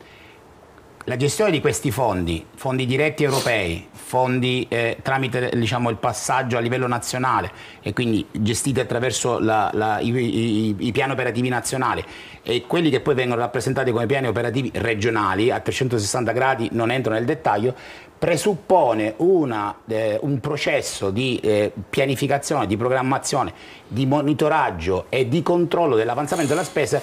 Speaker 7: La gestione di questi fondi, fondi diretti europei, fondi eh, tramite diciamo, il passaggio a livello nazionale e quindi gestiti attraverso la, la, i, i, i, piani operativi nazionali e quelli che poi vengono rappresentati come piani operativi regionali a 360 gradi, non entro nel dettaglio, presuppone una, eh, un processo di eh, pianificazione, di programmazione, di monitoraggio e di controllo dell'avanzamento della spesa,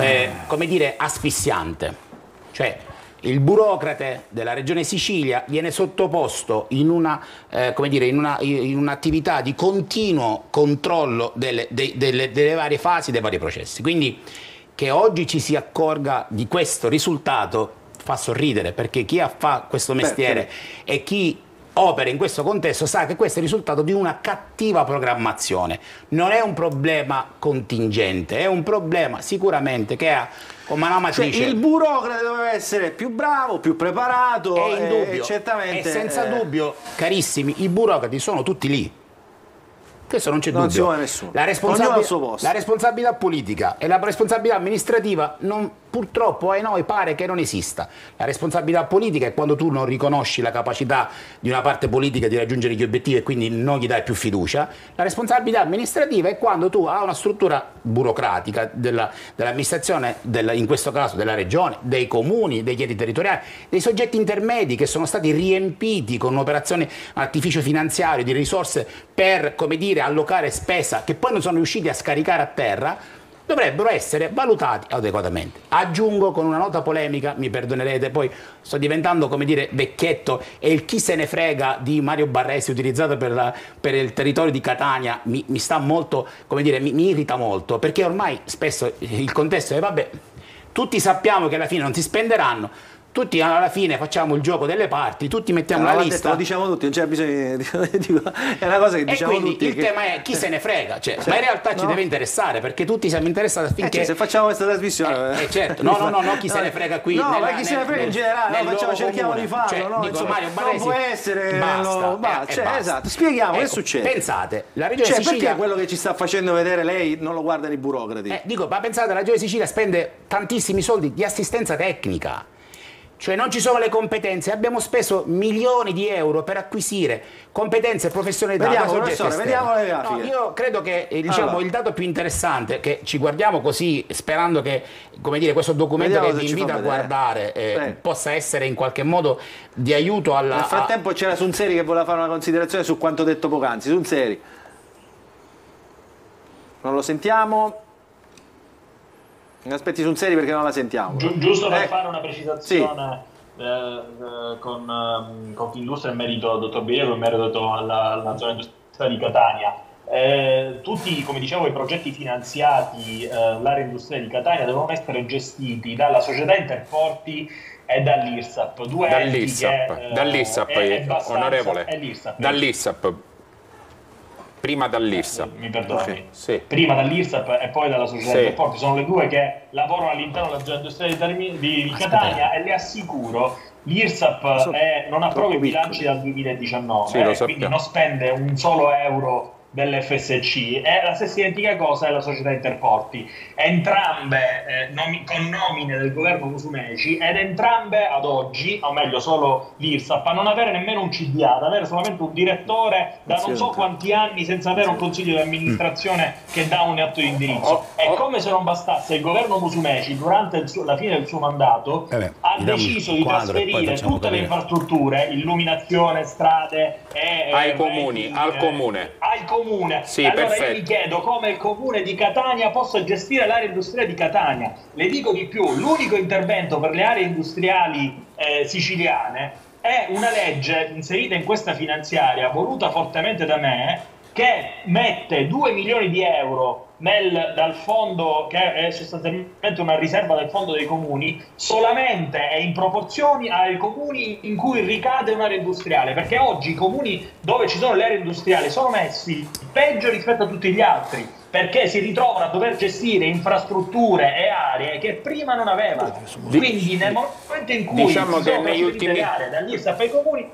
Speaker 7: eh, come dire, asfissiante. Cioè, il burocrate della regione Sicilia viene sottoposto in, una, eh, dire, in, una, in un'attività di continuo controllo delle, de, delle, delle varie fasi, dei vari processi. Quindi che oggi ci si accorga di questo risultato fa sorridere perché chi fa questo mestiere Beh, e chi opera in questo contesto sa che questo è il risultato di una cattiva programmazione. Non è un problema contingente, è un problema sicuramente che ha come una matrice.
Speaker 1: Cioè, il burocrate doveva essere più bravo, più preparato.
Speaker 7: È indubbio. E, certamente, e senza eh... dubbio, carissimi, i burocrati sono tutti lì. Questo non c'è non dubbio.
Speaker 1: nessuno.
Speaker 7: La, responsabil- la responsabilità politica e la responsabilità amministrativa non purtroppo ai noi pare che non esista. La responsabilità politica è quando tu non riconosci la capacità di una parte politica di raggiungere gli obiettivi e quindi non gli dai più fiducia. La responsabilità amministrativa è quando tu hai una struttura burocratica dell'amministrazione, dell in questo caso della regione, dei comuni, degli enti territoriali, dei soggetti intermedi che sono stati riempiti con un'operazione artificio finanziario di risorse per, come dire, allocare spesa che poi non sono riusciti a scaricare a terra, dovrebbero essere valutati adeguatamente. Aggiungo con una nota polemica, mi perdonerete, poi sto diventando come dire vecchietto e il chi se ne frega di Mario Barresi utilizzato per, la, per il territorio di Catania mi, mi, sta molto, come dire, mi, mi irrita molto perché ormai spesso il contesto è vabbè, tutti sappiamo che alla fine non si spenderanno, tutti alla fine facciamo il gioco delle parti, tutti mettiamo la lista.
Speaker 1: Lo diciamo tutti, non c'è bisogno di... è una cosa che diciamo
Speaker 7: e quindi
Speaker 1: tutti.
Speaker 7: Il che... tema è chi se ne frega, cioè, cioè, ma in realtà no. ci deve interessare perché tutti siamo interessati affinché.
Speaker 1: Eh, cioè, se facciamo questa trasmissione.
Speaker 7: Eh, eh, certo, no, no, no, no, chi se ne frega qui.
Speaker 1: No,
Speaker 7: nella,
Speaker 1: ma chi se ne frega in generale, no, facciamo, cerchiamo comune. di farlo.
Speaker 7: Cioè,
Speaker 1: no?
Speaker 7: dico,
Speaker 1: Insomma,
Speaker 7: Mario Baresi,
Speaker 1: non può essere.
Speaker 7: Basta,
Speaker 1: no, bah,
Speaker 7: eh,
Speaker 1: cioè,
Speaker 7: basta.
Speaker 1: esatto, spieghiamo
Speaker 7: ecco,
Speaker 1: che succede.
Speaker 7: Pensate, la regione
Speaker 1: cioè,
Speaker 7: Sicilia.
Speaker 1: Perché quello che ci sta facendo vedere lei non lo guardano i burocrati?
Speaker 7: Eh, dico, ma pensate, la regione Sicilia spende tantissimi soldi di assistenza tecnica cioè non ci sono le competenze, abbiamo speso milioni di euro per acquisire competenze e professionalità
Speaker 1: vediamo, professore, vediamo le grafiche.
Speaker 7: No, io credo che eh, diciamo, allora. il dato più interessante, che ci guardiamo così sperando che come dire, questo documento vediamo che vi invito a guardare eh, possa essere in qualche modo di aiuto alla...
Speaker 1: Nel frattempo a... c'era Sunseri che voleva fare una considerazione su quanto detto poc'anzi. Sunseri. Non lo sentiamo. Aspetti sul serio perché non la sentiamo.
Speaker 5: Gi giusto per eh. fare una precisazione sì. eh, eh, con, um, Confindustria in merito al dottor Biego, in merito alla, alla zona industriale di Catania. Eh, tutti, come dicevo, i progetti finanziati eh, all'area industriale di Catania devono essere gestiti dalla società Interporti e dall'IRSAP.
Speaker 3: Dall'IRSAP,
Speaker 5: che,
Speaker 3: dall'IRSAP,
Speaker 5: è, è
Speaker 3: onorevole. Dall'IRSAP prima dall'IRSAP.
Speaker 5: Mi perdoni. Okay. Sì. Prima dall'IRSAP e poi dalla società sì. di rapporti. Sono le due che lavorano all'interno della zona industriale di, di Catania e le assicuro l'IRSAP so, non ha proprio i bilanci dal 2019, sì, eh, quindi non spende un solo euro dell'FSC è la stessa identica cosa della società Interporti. Entrambe eh, nomi, con nomine del governo Musumeci ed entrambe ad oggi o meglio solo l'IRSAP a non avere nemmeno un CDA ad avere solamente un direttore da non so quanti anni senza avere un consiglio di amministrazione che dà un atto di indirizzo. Oh, oh. e come se non bastasse il governo Musumeci durante suo, la fine del suo mandato eh beh, ha deciso di trasferire tutte capire. le infrastrutture illuminazione, strade e,
Speaker 3: ai eh, comuni, al
Speaker 5: eh,
Speaker 3: comune.
Speaker 5: ai comuni comune.
Speaker 3: Sì,
Speaker 5: allora
Speaker 3: perfetto.
Speaker 5: io mi chiedo come il comune di Catania possa gestire l'area industriale di Catania. Le dico di più, l'unico intervento per le aree industriali eh, siciliane è una legge inserita in questa finanziaria, voluta fortemente da me, che mette 2 milioni di euro nel, dal fondo che è sostanzialmente una riserva del fondo dei comuni solamente e in proporzioni ai comuni in cui ricade un'area industriale perché oggi i comuni dove ci sono le aree industriali sono messi peggio rispetto a tutti gli altri perché si ritrovano a dover gestire infrastrutture e aree che prima non avevano quindi nel momento in cui
Speaker 3: diciamo
Speaker 5: si
Speaker 3: che negli ultimi
Speaker 5: aree dall'IRSAP ai comuni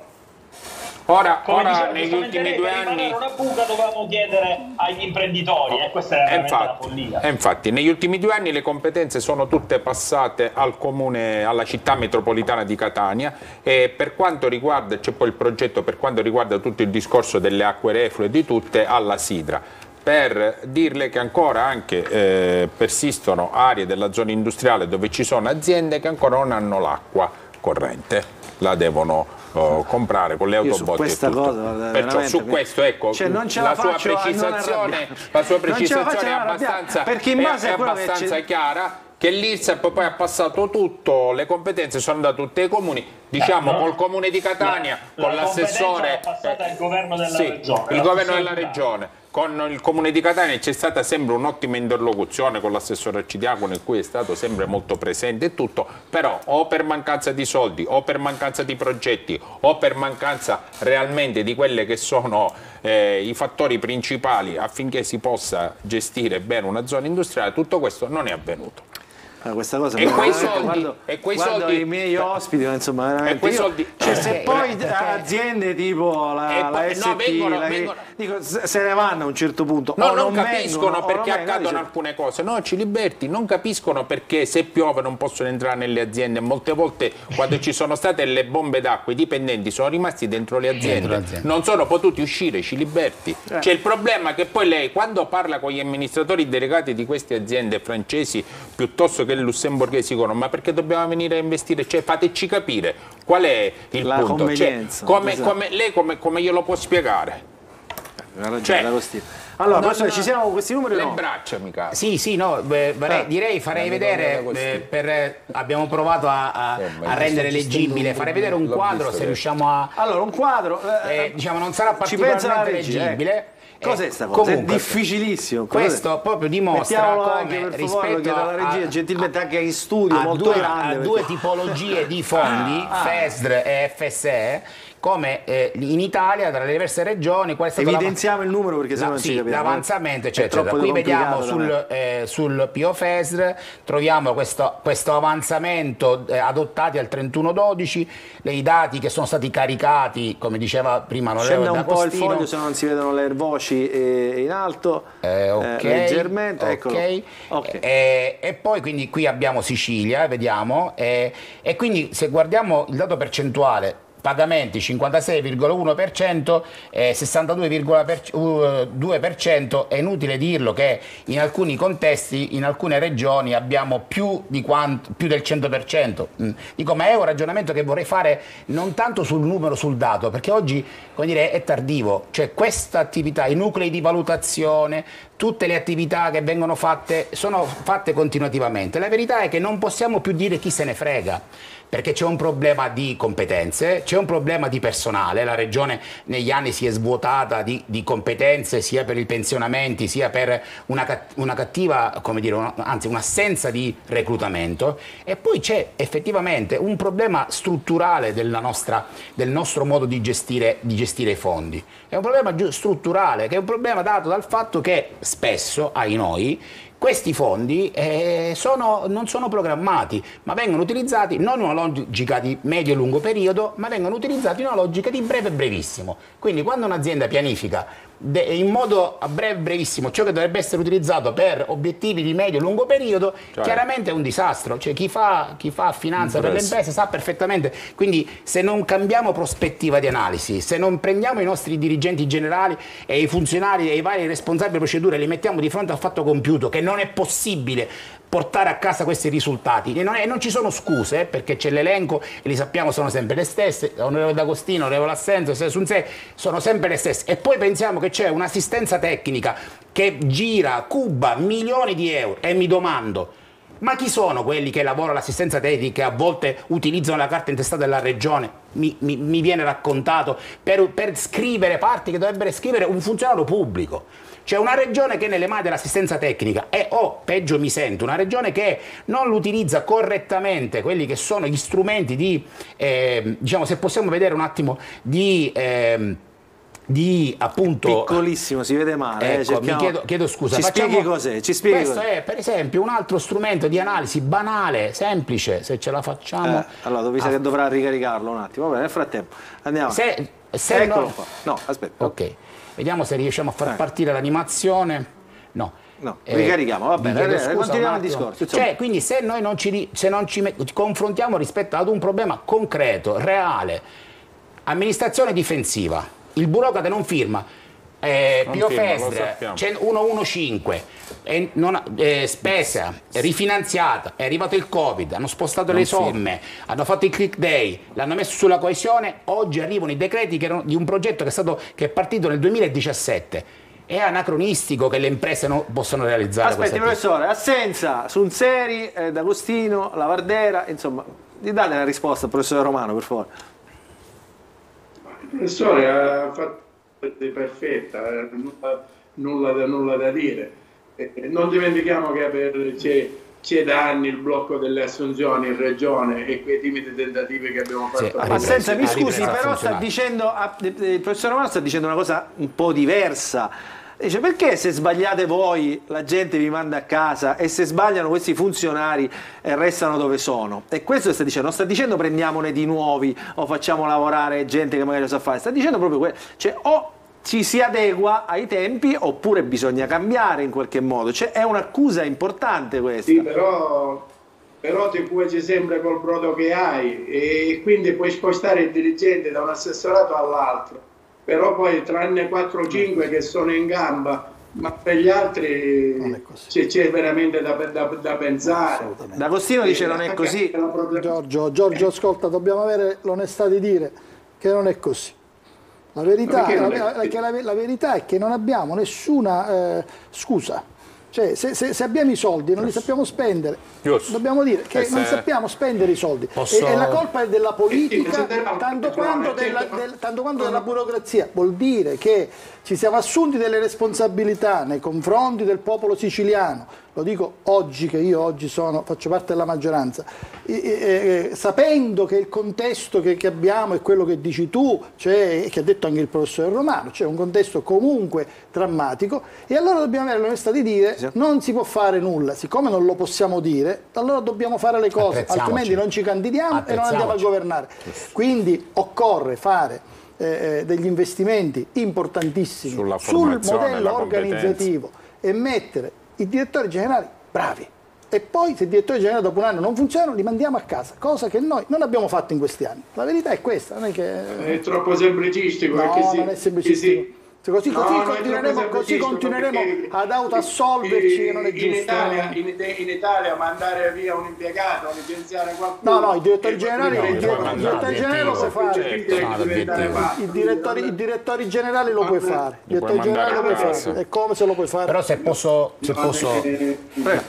Speaker 3: Ora, ora negli ultimi due anni...
Speaker 5: una buca dovevamo chiedere agli imprenditori e questa è infatti, la follia.
Speaker 3: E infatti, negli ultimi due anni le competenze sono tutte passate al comune, alla città metropolitana di Catania e per quanto riguarda, c'è poi il progetto per quanto riguarda tutto il discorso delle acque reflue di tutte, alla Sidra per dirle che ancora anche eh, persistono aree della zona industriale dove ci sono aziende che ancora non hanno l'acqua corrente, la devono oh, comprare con le autobotti
Speaker 1: questa cosa
Speaker 3: perciò su questo ecco cioè, la, sua precisazione, la sua precisazione è abbastanza, perché in base è, è abbastanza chiara che l'IRSEP poi ha passato tutto, le competenze sono andate tutte ai comuni, diciamo no, col comune di Catania,
Speaker 5: la,
Speaker 3: con l'assessore...
Speaker 5: Eh, il governo della sì, regione.
Speaker 3: Il governo della regione con il comune di Catania c'è stata sempre un'ottima interlocuzione con l'assessore Arcidiaco in cui è stato sempre molto presente e tutto, però o per mancanza di soldi o per mancanza di progetti o per mancanza realmente di quelli che sono eh, i fattori principali affinché si possa gestire bene una zona industriale, tutto questo non è avvenuto.
Speaker 1: Ah, questa cosa
Speaker 3: e quei soldi, guardo,
Speaker 1: e quei soldi i miei ospiti insomma veramente io, soldi, Cioè, se poi perché... aziende tipo la, la ST, no, vengono, la, vengono... Dico, se ne vanno a un certo punto.
Speaker 3: No, non, non, capiscono vengono, perché accadono alcune cose. No, ci liberti, non capiscono perché se piove non possono entrare nelle aziende. Molte volte quando ci sono state le bombe d'acqua i dipendenti sono rimasti dentro le aziende, dentro non sono potuti uscire, ci liberti. Eh. C'è il problema che poi lei quando parla con gli amministratori delegati di queste aziende francesi piuttosto che lussemburghesi dicono ma perché dobbiamo venire a investire? Cioè fateci capire qual è il
Speaker 1: La
Speaker 3: punto.
Speaker 1: Cioè,
Speaker 3: come, esatto. come, lei come, come glielo può spiegare?
Speaker 1: Ragione, cioè, allora, non, professore, ci siamo con questi numeri?
Speaker 3: Le
Speaker 1: no?
Speaker 3: braccia, mica.
Speaker 7: Sì, sì, no, beh, vorrei, direi farei vedere, eh, per, abbiamo provato a, a, a rendere leggibile, farei vedere un quadro se riusciamo a...
Speaker 1: Allora, un quadro...
Speaker 7: Eh, eh, diciamo, non sarà particolarmente leggibile.
Speaker 1: Cos'è sta cosa? Comunque, è difficilissimo.
Speaker 7: Questo proprio dimostra come
Speaker 1: anche, rispetto alla regia, a, gentilmente anche in studio molto
Speaker 7: due,
Speaker 1: grande.
Speaker 7: A due tipologie di fondi, ah, FESR e FSE, come eh, in Italia tra le diverse regioni
Speaker 1: qual è stato evidenziamo il numero perché se no non
Speaker 7: sì,
Speaker 1: capiamo
Speaker 7: l'avanzamento eccetera. qui vediamo sul, eh, sul POFESR troviamo questo, questo avanzamento eh, adottati al 31-12 i dati che sono stati caricati come diceva prima
Speaker 1: Scende un po' il foglio se non si vedono le voci eh, in alto.
Speaker 7: Eh, ok
Speaker 1: leggermente
Speaker 7: okay. okay. E, poi quindi qui abbiamo Sicilia vediamo. E quindi se guardiamo il dato percentuale pagamenti 56,1% e 62,2% è inutile dirlo che in alcuni contesti, in alcune regioni abbiamo più, quanto, più del 100%. Mm. Dico, ma è un ragionamento che vorrei fare non tanto sul numero, sul dato, perché oggi dire, è tardivo, cioè questa attività, i nuclei di valutazione, tutte le attività che vengono fatte sono fatte continuativamente. La verità è che non possiamo più dire chi se ne frega perché c'è un problema di competenze, c'è un problema di personale, la regione negli anni si è svuotata di, di competenze sia per i pensionamenti sia per una, una cattiva, come dire, una, anzi un'assenza di reclutamento e poi c'è effettivamente un problema strutturale nostra, del nostro modo di gestire, di gestire i fondi. È un problema strutturale che è un problema dato dal fatto che spesso, ai noi, questi fondi eh, sono, non sono programmati, ma vengono utilizzati non in una logica di medio-lungo periodo, ma vengono utilizzati in una logica di breve-brevissimo. Quindi quando un'azienda pianifica in modo breve brevissimo ciò che dovrebbe essere utilizzato per obiettivi di medio e lungo periodo cioè. chiaramente è un disastro. Cioè chi fa, chi fa finanza per le imprese sa perfettamente. Quindi se non cambiamo prospettiva di analisi se non prendiamo i nostri dirigenti generali e i funzionari e i vari responsabili procedure e li mettiamo di fronte al fatto compiuto che non è possibile portare a casa questi risultati e non, è, non ci sono scuse eh, perché c'è l'elenco e li sappiamo sono sempre le stesse onorevole D'Agostino, onorevole Assenso Sunze sono sempre le stesse e poi pensiamo che c'è un'assistenza tecnica che gira, cuba milioni di euro e mi domando ma chi sono quelli che lavorano all'assistenza tecnica e a volte utilizzano la carta intestata della regione? Mi, mi, mi viene raccontato per, per scrivere parti che dovrebbe scrivere un funzionario pubblico. C'è una regione che nelle mani dell'assistenza tecnica e o, oh, peggio mi sento, una regione che non utilizza correttamente quelli che sono gli strumenti di, eh, diciamo, se possiamo vedere un attimo, di... Eh, di appunto
Speaker 1: piccolissimo si vede male
Speaker 7: eh, ecco, eh, mi chiedo, chiedo, scusa
Speaker 1: ci facciamo, spieghi cos'è ci spieghi
Speaker 7: questo cos'è. è per esempio un altro strumento di analisi banale semplice se ce la facciamo
Speaker 1: eh, allora mi sa che dovrà ricaricarlo? Un attimo vabbè nel frattempo. Andiamo
Speaker 7: se, se
Speaker 1: eccolo no, qua. No aspetta.
Speaker 7: Ok Vediamo se riusciamo a far eh. partire l'animazione. No.
Speaker 1: No, eh, ricarichiamo, va bene, eh, scusa, continuiamo il discorso.
Speaker 7: Cioè, quindi se noi non ci, se non ci confrontiamo rispetto ad un problema concreto, reale, amministrazione difensiva, il burocrate non firma, eh, Pio Festre 115 eh, non, eh, spesa rifinanziata è arrivato il covid hanno spostato non le somme firma. hanno fatto il click day l'hanno messo sulla coesione oggi arrivano i decreti erano, di un progetto che è, stato, che è partito nel 2017 è anacronistico che le imprese non possono realizzare
Speaker 1: aspetti professore assenza Sunseri eh, D'Agostino Lavardera insomma gli date una risposta al professore Romano per favore.
Speaker 4: Il professore ha fatto perfetta, eh, nulla, nulla, da, nulla da dire. non dimentichiamo che per, c'è, c'è, da anni il blocco delle assunzioni in regione e quei timidi tentativi che abbiamo fatto.
Speaker 1: Sì, ma senza mi scusi, però sta dicendo, il professor Romano sta dicendo una cosa un po' diversa Dice perché se sbagliate voi la gente vi manda a casa e se sbagliano questi funzionari eh, restano dove sono? E questo sta dicendo, non sta dicendo prendiamone di nuovi o facciamo lavorare gente che magari lo sa fare, sta dicendo proprio quello, cioè o ci si adegua ai tempi oppure bisogna cambiare in qualche modo, cioè è un'accusa importante questa.
Speaker 4: Sì, però, però ti cuoci sempre col brodo che hai e quindi puoi spostare il dirigente da un assessorato all'altro però poi tranne 4-5 che sono in gamba, ma per gli altri c'è, veramente da, da, da pensare.
Speaker 1: D'Agostino dice non è così.
Speaker 2: Giorgio, Giorgio, ascolta, dobbiamo avere l'onestà di dire che non è così. La verità, la, la, la verità, è che non abbiamo nessuna eh, scusa cioè, se, se, se, abbiamo i soldi e non li sappiamo spendere, Giusto. dobbiamo dire che non sappiamo spendere i soldi. Posso... E, e, la colpa è della politica, tanto quanto della, del, tanto quanto della burocrazia. Vuol dire che ci siamo assunti delle responsabilità nei confronti del popolo siciliano, lo dico oggi che io oggi sono, faccio parte della maggioranza, e, e, e, sapendo che il contesto che, che, abbiamo è quello che dici tu, cioè, che ha detto anche il professore Romano, cioè un contesto comunque drammatico, e allora dobbiamo avere l'onestà di dire sì. non si può fare nulla, siccome non lo possiamo dire, allora dobbiamo fare le cose, altrimenti non ci candidiamo e non andiamo a governare. Quindi occorre fare eh, eh, degli investimenti importantissimi sul modello organizzativo e mettere i direttori generali bravi. E poi se il direttore generale dopo un anno non funzionano li mandiamo a casa, cosa che noi non abbiamo fatto in questi anni. La verità è questa, non è che...
Speaker 4: È troppo semplicistico.
Speaker 2: No, non è semplicistico. Così, no, così continueremo, così continueremo ad autoassolverci che non è giusto.
Speaker 4: In Italia, in, in Italia, mandare via un impiegato, licenziare qualcuno.
Speaker 2: No, no, il direttore generale, il direttore generale lo puoi fare. Il direttore, il direttore generale lo puoi fare. Il direttore generale lo puoi fare. È come se lo puoi fare.
Speaker 7: Però se posso, se posso,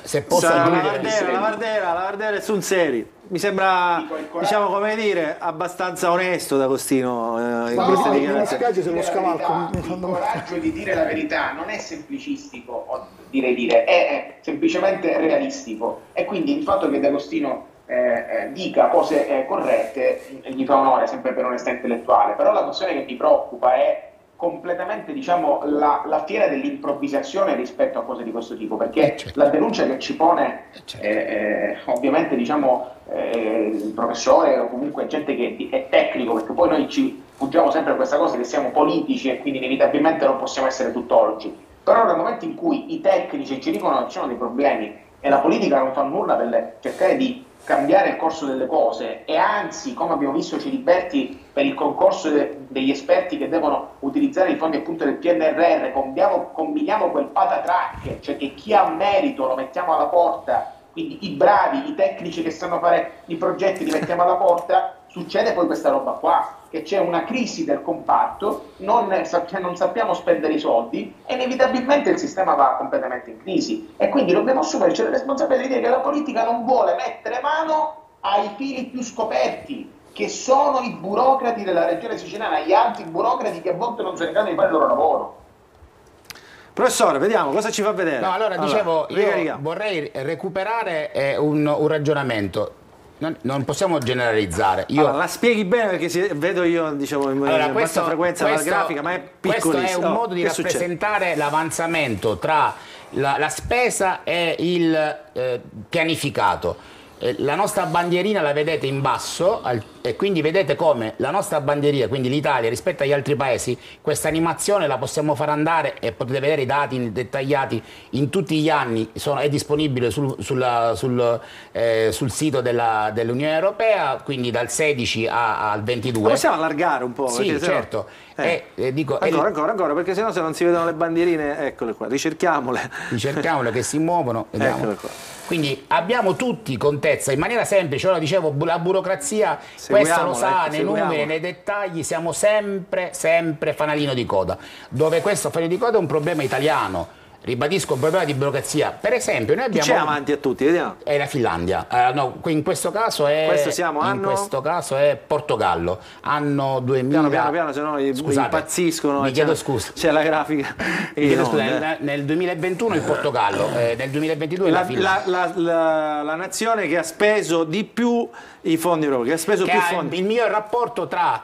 Speaker 1: se posso la Vardera, la Vardera, la Vardera è sul serio mi sembra, diciamo come dire, abbastanza onesto D'Agostino eh, in no, queste no, dichiarazioni.
Speaker 2: Mi spiace se lo scavalco.
Speaker 6: Il coraggio di dire la verità non è semplicistico, dire dire, è, è semplicemente realistico. E quindi il fatto che D'Agostino eh, eh, dica cose eh, corrette gli fa onore sempre per onestà intellettuale, però la questione che mi preoccupa è completamente diciamo, la, la, fiera dell'improvvisazione rispetto a cose di questo tipo, perché eh, certo. la denuncia che ci pone eh, certo. eh, eh, ovviamente diciamo, eh, il professore o comunque gente che è tecnico, perché poi noi ci fuggiamo sempre a questa cosa che siamo politici e quindi inevitabilmente non possiamo essere tutt'oggi, però nel momento in cui i tecnici ci dicono che ci sono dei problemi e la politica non fa nulla per cercare di cambiare il corso delle cose e anzi, come abbiamo visto Ciliberti per il concorso de- degli esperti che devono utilizzare i fondi appunto del PNRR, combiniamo, combiniamo quel patatrack, cioè che chi ha merito lo mettiamo alla porta, quindi i bravi, i tecnici che sanno fare i progetti li mettiamo alla porta, succede poi questa roba qua, che c'è una crisi del comparto, non, non, sappiamo spendere i soldi e inevitabilmente il sistema va completamente in crisi. E quindi dobbiamo assumerci la responsabilità di dire che la politica non vuole mettere mano ai fili più scoperti, che sono i burocrati della regione siciliana, gli altri burocrati che a volte non sono in grado di fare il loro lavoro.
Speaker 1: Professore, vediamo cosa ci fa vedere.
Speaker 7: No, allora, allora dicevo, io vorrei recuperare eh, un, un ragionamento non, non, possiamo generalizzare. Io...
Speaker 1: Allora, la spieghi bene perché si, vedo io diciamo, in allora, questo, frequenza questo, la grafica, ma è piccolissimo.
Speaker 7: Questo è un modo di rappresentare l'avanzamento tra la, la, spesa e il eh, pianificato. Eh, la nostra bandierina la vedete in basso e quindi vedete come la nostra bandierina, quindi l'Italia rispetto agli altri paesi, questa animazione la possiamo far andare e potete vedere i dati dettagliati in tutti gli anni, sono, è disponibile sul, sulla, sul, eh, sul sito della, dell'Unione Europea, quindi dal 16 a, al 22. Ma
Speaker 1: possiamo allargare un po'?
Speaker 7: Sì, certo.
Speaker 1: Eh, eh, dico, ancora, ancora, ancora, perché sennò se non si vedono le bandierine, eccole qua, ricerchiamole.
Speaker 7: Ricerchiamole che si muovono. [laughs] Vediamo. Eccole qua. Quindi abbiamo tutti contezza, in maniera semplice, ora dicevo, la burocrazia, questo lo sa, nei numeri, nei dettagli, siamo sempre, sempre fanalino di coda, dove questo fanalino di coda è un problema italiano ribadisco un problema di burocrazia. Per esempio, noi abbiamo.
Speaker 1: Chi c'è avanti a tutti? Vediamo.
Speaker 7: È la Finlandia. Uh, no, in questo caso è.
Speaker 1: Questo siamo
Speaker 7: in
Speaker 1: anno...
Speaker 7: questo caso è Portogallo. Anno 2000.
Speaker 1: Piano piano, piano se no Scusate, impazziscono.
Speaker 7: Mi chiedo scusa.
Speaker 1: C'è la grafica.
Speaker 7: Mi chiedo scusa. Nel, nel, 2021 il Portogallo, eh, nel 2022 la, la Finlandia.
Speaker 1: La, la, la, nazione che ha speso di più i fondi europei, che ha speso che più fondi.
Speaker 7: Il miglior rapporto tra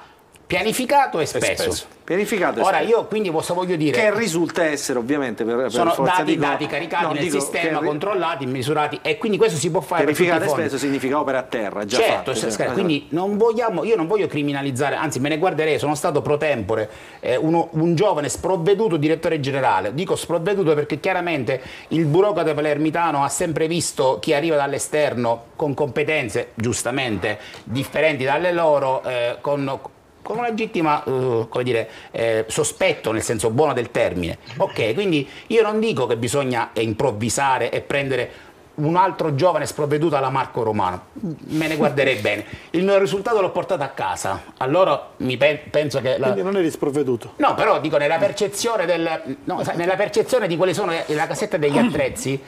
Speaker 7: pianificato e spesso. E spesso.
Speaker 1: Pianificato
Speaker 7: Ora io quindi cosa voglio dire?
Speaker 1: Che risulta essere ovviamente per, per
Speaker 7: sono
Speaker 1: forza
Speaker 7: dati,
Speaker 1: dico,
Speaker 7: dati caricati
Speaker 1: no,
Speaker 7: nel
Speaker 1: dico
Speaker 7: sistema,
Speaker 1: che...
Speaker 7: controllati, misurati e quindi questo si può fare
Speaker 1: Pianificato
Speaker 7: per
Speaker 1: spesso significa opera a terra, già
Speaker 7: certo,
Speaker 1: fatte,
Speaker 7: cioè, quindi non vogliamo, io non voglio criminalizzare, anzi me ne guarderei, sono stato pro tempore, eh, uno, un giovane sprovveduto direttore generale, dico sprovveduto perché chiaramente il burocrate palermitano ha sempre visto chi arriva dall'esterno con competenze giustamente differenti dalle loro, eh, con con una legittima uh, come dire, eh, sospetto nel senso buono del termine. Ok, quindi io non dico che bisogna improvvisare e prendere un altro giovane sprovveduto alla Marco Romano, me ne guarderei [laughs] bene. Il mio risultato l'ho portato a casa, allora mi pe penso che...
Speaker 2: La... Quindi non eri sprovveduto?
Speaker 7: No, però dico nella percezione, del, no, nella percezione di quali sono la cassetta degli [clears throat] attrezzi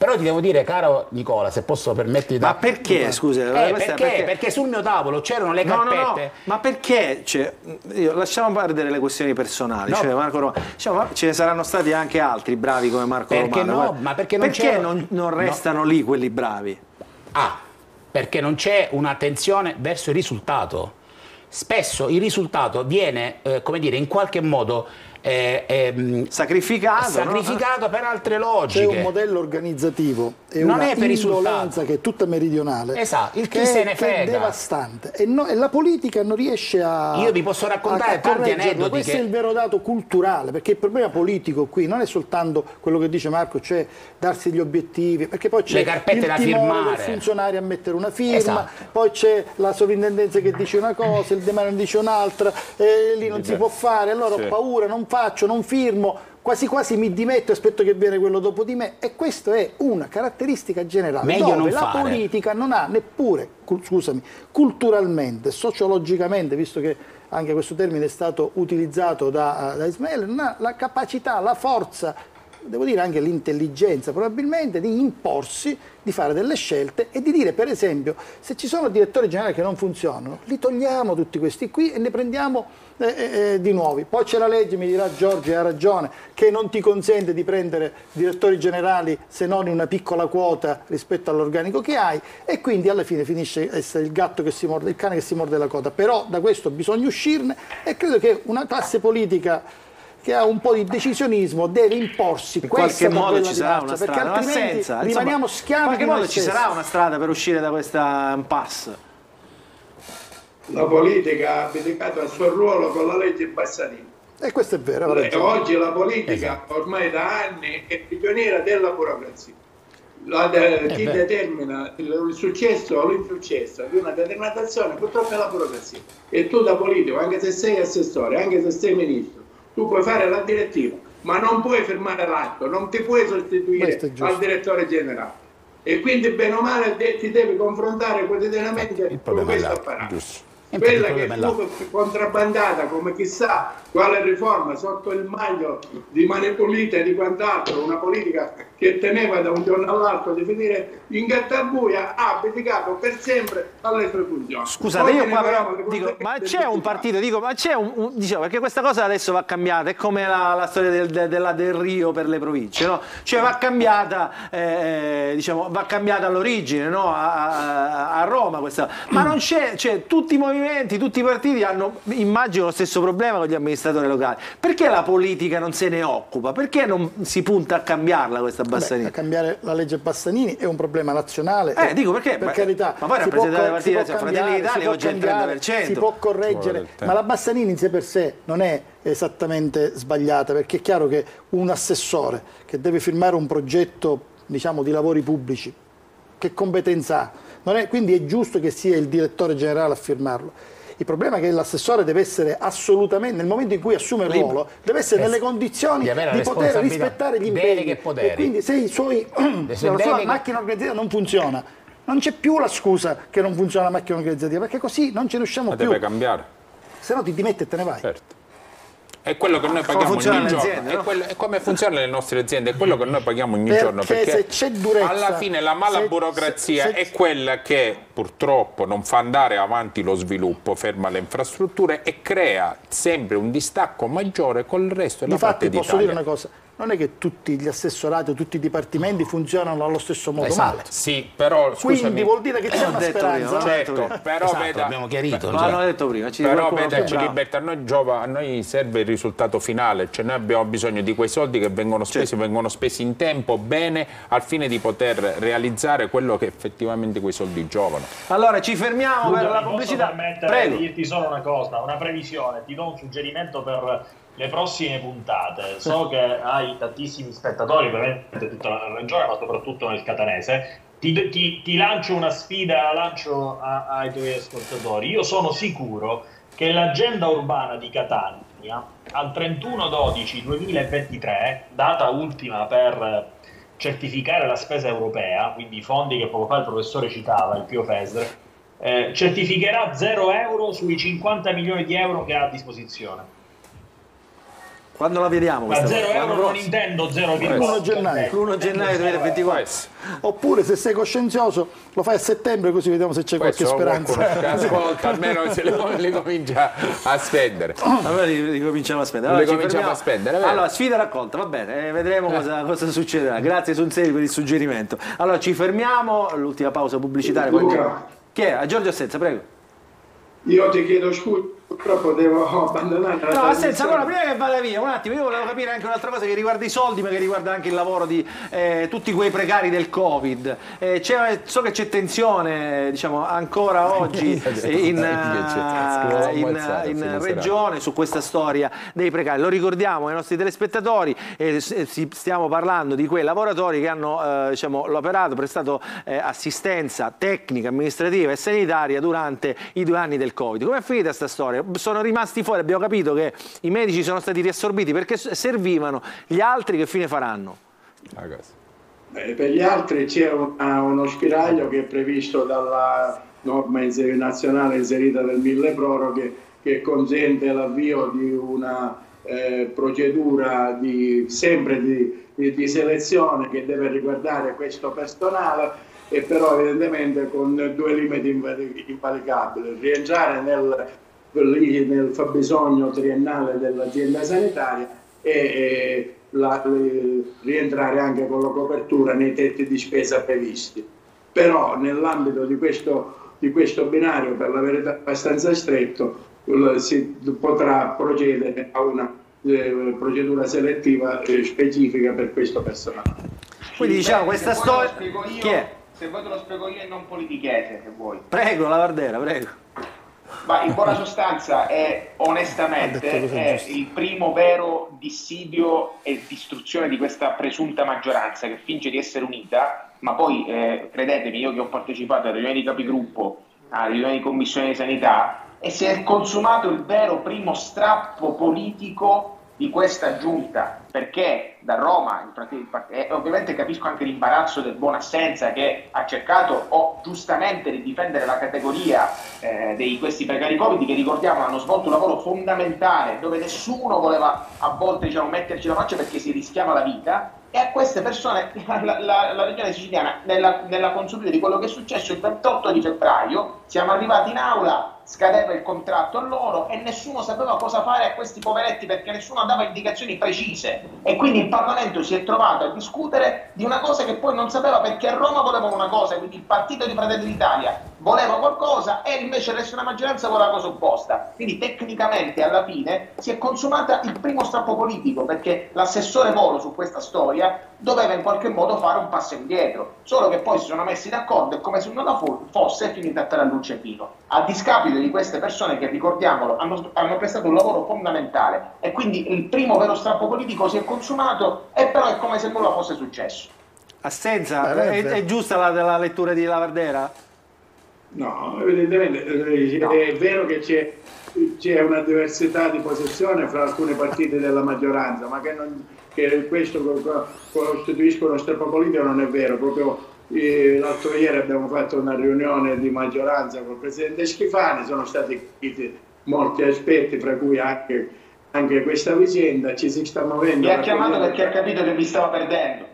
Speaker 7: però ti devo dire, caro Nicola, se posso permetterti
Speaker 1: di... Ma perché, scusa?
Speaker 7: Eh, perché, perché? perché, sul mio tavolo c'erano le carpette... No, no, no.
Speaker 1: Ma perché? Cioè, io, lasciamo perdere le questioni personali. No. Cioè, Marco Romano, diciamo, ce ne saranno stati anche altri bravi come Marco
Speaker 7: perché
Speaker 1: Romano.
Speaker 7: No, ma perché non,
Speaker 1: perché non, non restano lì quelli bravi?
Speaker 7: Ah, perché non c'è un'attenzione verso il risultato. Spesso il risultato viene, eh, come dire, in qualche modo
Speaker 1: eh, eh, sacrificato,
Speaker 7: sacrificato
Speaker 1: no?
Speaker 7: per altre logiche.
Speaker 2: C'è un modello organizzativo e non una è per indolenza che è tutta meridionale.
Speaker 7: Esatto, il chi che, se ne frega.
Speaker 2: Che è devastante e, no, e, la politica non riesce a
Speaker 7: Io vi posso raccontare tanti aneddoti
Speaker 2: Questo
Speaker 7: che...
Speaker 2: è il vero dato culturale, perché il problema politico qui non è soltanto quello che dice Marco, cioè darsi gli obiettivi, perché poi c'è il timore
Speaker 7: firmare.
Speaker 2: del funzionario a mettere una firma,
Speaker 7: esatto.
Speaker 2: poi c'è la sovrintendenza che dice una cosa, il demanio dice un'altra, e lì non si può fare, allora sì. ho paura, non faccio, non firmo, quasi quasi mi dimetto e aspetto che viene quello dopo di me e questa è una caratteristica generale
Speaker 7: Meglio
Speaker 2: dove la
Speaker 7: fare.
Speaker 2: politica non ha neppure, scusami, culturalmente, sociologicamente, visto che anche questo termine è stato utilizzato da, da Ismaele, non ha la capacità, la forza devo dire anche l'intelligenza probabilmente di imporsi, di fare delle scelte e di dire per esempio se ci sono direttori generali che non funzionano, li togliamo tutti questi qui e ne prendiamo eh, eh, eh di nuovi. Poi c'è la legge, mi dirà Giorgio, ha ragione, che non ti consente di prendere direttori generali se non in una piccola quota rispetto all'organico che hai e quindi alla fine finisce essere il gatto che si morde, il cane che si morde la coda. Però da questo bisogna uscirne e credo che una classe politica che ha un po' di decisionismo deve imporsi
Speaker 1: in qualche modo ci sarà una
Speaker 2: perché strada altrimenti senza, rimaniamo insomma, schiavi
Speaker 1: in qualche modo ci sarà una strada per uscire da questa impasse.
Speaker 4: La politica ha abdicato al suo ruolo con la legge Bassanini.
Speaker 2: E questo è vero
Speaker 4: e oggi la politica esatto. ormai da anni è prigioniera della burocrazia. La, eh, chi beh. determina il, il successo o l'insuccesso di una determinata azione purtroppo è la burocrazia. E tu da politico anche se sei assessore anche se sei ministro tu puoi fare la direttiva, ma non puoi firmare l'atto, non ti puoi sostituire al direttore generale. E quindi bene o male ti devi confrontare quotidianamente con questo apparato. Quella che fu contrabbandata come chissà quale riforma sotto il maglio di mani pulite e di quant'altro, una politica che teneva da un giorno all'altro di finire in gattabuia, ha abdicato per sempre alle sue funzioni.
Speaker 1: Scusate, io qua però dico, ma c'è un partito, dico, ma c'è un, un, diciamo, perché questa cosa adesso va cambiata, è come la, la storia del, de, della, del Rio per le province, no? Cioè va cambiata, eh, diciamo, va cambiata all'origine, no? a, a, a, Roma questa, ma non c'è, cioè tutti i movimenti, tutti i partiti hanno, immagino, lo stesso problema con gli amministratori locale. Perché la politica non se ne occupa? Perché non si punta a cambiarla questa Bassanini? Beh,
Speaker 2: a cambiare la legge Bassanini è un problema nazionale.
Speaker 1: Eh, dico perché?
Speaker 2: Per ma, carità.
Speaker 1: Ma poi rappresentate la partita cioè, Fratelli d'Italia oggi è il 30%.
Speaker 2: Si può correggere, ma la Bassanini in sé per sé non è esattamente sbagliata, perché è chiaro che un assessore che deve firmare un progetto diciamo, di lavori pubblici, che competenza ha? È, quindi è giusto che sia il direttore generale a firmarlo il problema è che l'assessore deve essere assolutamente, nel momento in cui assume il ruolo, deve essere nelle condizioni di, di poter rispettare gli impegni. E quindi se, i suoi, [clears throat] se la sua macchina organizzativa non funziona, non c'è più la scusa che non funziona la macchina organizzativa, perché così non ce ne usciamo
Speaker 3: Ma
Speaker 2: più.
Speaker 3: deve cambiare.
Speaker 2: Se no ti dimetti e te ne vai.
Speaker 3: Certo. È quello che noi paghiamo ogni giorno, no? è, quello, è, come funzionano le nostre aziende, è quello che noi paghiamo ogni
Speaker 2: perché
Speaker 3: giorno. Perché
Speaker 2: durezza,
Speaker 3: alla fine la mala
Speaker 2: se,
Speaker 3: burocrazia
Speaker 2: se, se,
Speaker 3: è quella che purtroppo non fa andare avanti lo sviluppo, ferma le infrastrutture e crea sempre un distacco maggiore col resto della
Speaker 2: Infatti,
Speaker 3: parte
Speaker 2: posso dire una cosa, non è che tutti gli assessorati o tutti i dipartimenti funzionano allo stesso modo esatto. male.
Speaker 3: Sì, però scusami.
Speaker 2: Quindi vuol dire che c'è una speranza.
Speaker 3: Prima, certo, però
Speaker 7: esatto,
Speaker 3: veda,
Speaker 7: abbiamo chiarito.
Speaker 1: Lo hanno detto prima.
Speaker 3: Ci però veda, ci libertà, a noi, giova, a noi serve il risultato finale, cioè noi abbiamo bisogno di quei soldi che vengono spesi, certo. vengono spesi in tempo, bene, al fine di poter realizzare quello che effettivamente quei soldi giovano.
Speaker 1: Allora ci fermiamo
Speaker 5: Luca,
Speaker 1: per la pubblicità.
Speaker 5: Prego. di dirti solo una cosa, una previsione, ti do un suggerimento per le prossime puntate. So [laughs] che hai tantissimi spettatori, ovviamente tutta la regione, ma soprattutto nel catanese. Ti, ti, ti lancio una sfida, lancio a, ai tuoi ascoltatori. Io sono sicuro che l'agenda urbana di Catania al 31-12-2023, data ultima per certificare la spesa europea, quindi i fondi che poco fa il professore citava, il Pio Fesre, eh, certificherà 0 euro sui 50 milioni di euro che ha a disposizione.
Speaker 1: Quando la vediamo?
Speaker 5: Ma 0 euro non intendo 0,1
Speaker 2: 1 gennaio.
Speaker 1: L'1 gennaio 2024.
Speaker 2: Oppure se sei coscienzioso lo fai a settembre così vediamo se c'è qualche speranza.
Speaker 3: Ascolta, almeno se le, le [laughs] comincia a spendere.
Speaker 1: Allora li, li cominciamo a spendere. Allora,
Speaker 3: le cominciamo a spendere. Vero?
Speaker 1: Allora, sfida raccolta, va bene, eh, vedremo cosa, cosa, succederà. Grazie Sunseri per il suggerimento. Allora ci fermiamo, l'ultima pausa pubblicitaria.
Speaker 4: Luca.
Speaker 1: Chi è? A Giorgio Assenza, prego.
Speaker 4: Io ti chiedo scusa purtroppo devo [laughs] abbandonare la
Speaker 1: No, senza, allora prima che vada via, un attimo, io volevo capire anche un'altra cosa che riguarda i soldi, ma che riguarda anche il lavoro di eh, tutti quei precari del Covid. Eh, so che c'è tensione, diciamo, ancora [laughs] oggi in, uh, in, in regione su questa storia dei precari. Lo ricordiamo ai nostri telespettatori, eh, stiamo parlando di quei lavoratori che hanno eh, diciamo, l'operato, prestato eh, assistenza tecnica, amministrativa e sanitaria durante i due anni del Covid. Come è finita questa storia? Sono rimasti fuori, abbiamo capito che i medici sono stati riassorbiti perché servivano, gli altri che fine faranno?
Speaker 4: Beh, per gli altri c'è uno spiraglio che è previsto dalla norma nazionale inserita nel mille proroghe che consente l'avvio di una eh, procedura di, sempre di, di, di, selezione che deve riguardare questo personale e però evidentemente con due limiti invalicabili, rientrare nel nel fabbisogno triennale dell'azienda sanitaria e, e la, rientrare anche con la copertura nei tetti di spesa previsti. Però nell'ambito di questo, di questo binario, per la verità abbastanza stretto, si potrà procedere a una eh, procedura selettiva eh, specifica per questo personale.
Speaker 1: Quindi diciamo questa storia...
Speaker 6: Chi è? Se vuoi te lo spiego io e non politichese, se vuoi.
Speaker 1: Prego, la Vardera, prego.
Speaker 6: Ma in buona sostanza è onestamente è il primo vero dissidio e distruzione di questa presunta maggioranza che finge di essere unita, ma poi eh, credetemi, io che ho partecipato alle riunioni di capigruppo, alle riunioni di commissione di sanità, e si è consumato il vero primo strappo politico di questa giunta, perché da Roma, e ovviamente capisco anche l'imbarazzo del buon assenza che ha cercato o giustamente di difendere la categoria eh, di questi precari Covid che ricordiamo hanno svolto un lavoro fondamentale dove nessuno voleva a volte diciamo, metterci la faccia perché si rischiava la vita e a queste persone [laughs] la, la, la regione siciliana nella, nella consuetudine di quello che è successo il 28 di febbraio siamo arrivati in aula scadeva il contratto a loro e nessuno sapeva cosa fare a questi poveretti perché nessuno dava indicazioni precise e quindi il Parlamento si è trovato a discutere di una cosa che poi non sapeva perché a Roma volevano una cosa, quindi il partito di Fratelli d'Italia voleva qualcosa e invece il resto della maggioranza voleva la cosa opposta. Quindi tecnicamente alla fine si è consumata il primo strappo politico perché l'assessore Volo su questa storia doveva in qualche modo fare un passo indietro, solo che poi si sono messi d'accordo e come se nulla fosse è finita a luce fino. A discapito di queste persone che, ricordiamolo, hanno, hanno, prestato un lavoro fondamentale e quindi il primo vero strappo politico si è consumato e però è come se nulla fosse successo.
Speaker 1: Assenza, è, è, giusta la, la lettura di Lavardera?
Speaker 4: No, evidentemente eh, no. è vero che c'è, c'è, una diversità di posizione fra alcune partite della maggioranza, ma che, non, che questo costituisca uno strappo politico non è vero, proprio L'altro ieri abbiamo fatto una riunione di maggioranza con il Presidente Schifani, sono stati chiesti molti aspetti, fra cui anche, anche, questa vicenda, ci si sta muovendo.
Speaker 6: Mi ha chiamato perché ha capito che vi stava perdendo.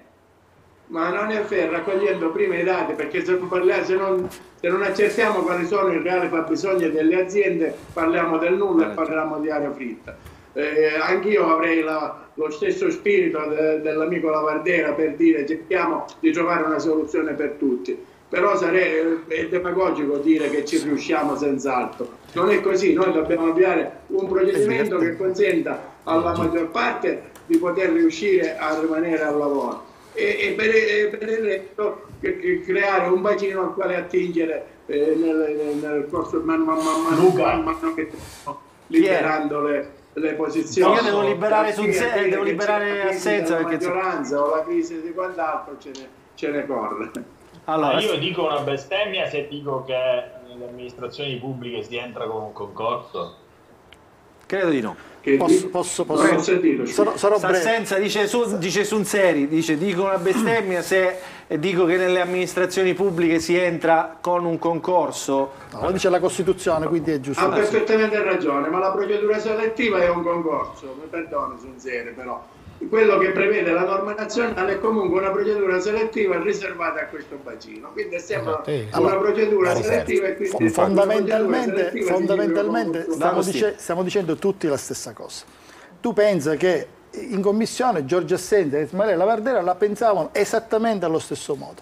Speaker 4: Ma non è vero, raccogliendo prima i dati, perché se, parliamo, se, non, se non accertiamo quali sono i reali fabbisogni delle aziende, parliamo del nulla e parliamo di aria fritta. Eh, anch'io avrei la, lo stesso spirito de, dell'amico Lavardera per dire cerchiamo di trovare una soluzione per tutti. Però sarebbe demagogico dire che ci riusciamo senz'altro. Non è così, noi dobbiamo avviare un procedimento che consenta alla maggior parte di poter riuscire a rimanere al lavoro e, e per, e per il resto creare un bacino al quale attingere eh, nel, nel, corso man man man man, man, man che stiamo liberando le, le posizioni.
Speaker 1: Io devo liberare, sul se, devo liberare assenza
Speaker 4: perché la maggioranza o la crisi di quant'altro ce ne, ce ne corre.
Speaker 5: Allora, io dico una bestemmia se dico che nelle amministrazioni pubbliche si entra con un concorso.
Speaker 1: Credo di no.
Speaker 2: Posso, posso, posso.
Speaker 1: Sentito, sarò, sarò Senza dice, su, dice Sunseri, dice dico una bestemmia se dico che nelle amministrazioni pubbliche si entra con un concorso.
Speaker 2: No, lo dice la Costituzione, quindi è giusto.
Speaker 4: Ha perfettamente ragione, ma la procedura selettiva è un concorso, mi perdoni Sunseri però quello che prevede la norma nazionale è comunque una procedura selettiva riservata a questo bacino. Quindi stiamo esatto. una procedura selettiva e quindi
Speaker 2: fondamentalmente, fondamentalmente stiamo, dice, stiamo, dicendo tutti la stessa cosa. Tu pensa che in commissione Giorgio Assente e Ismaele Lavardera la pensavano esattamente allo stesso modo.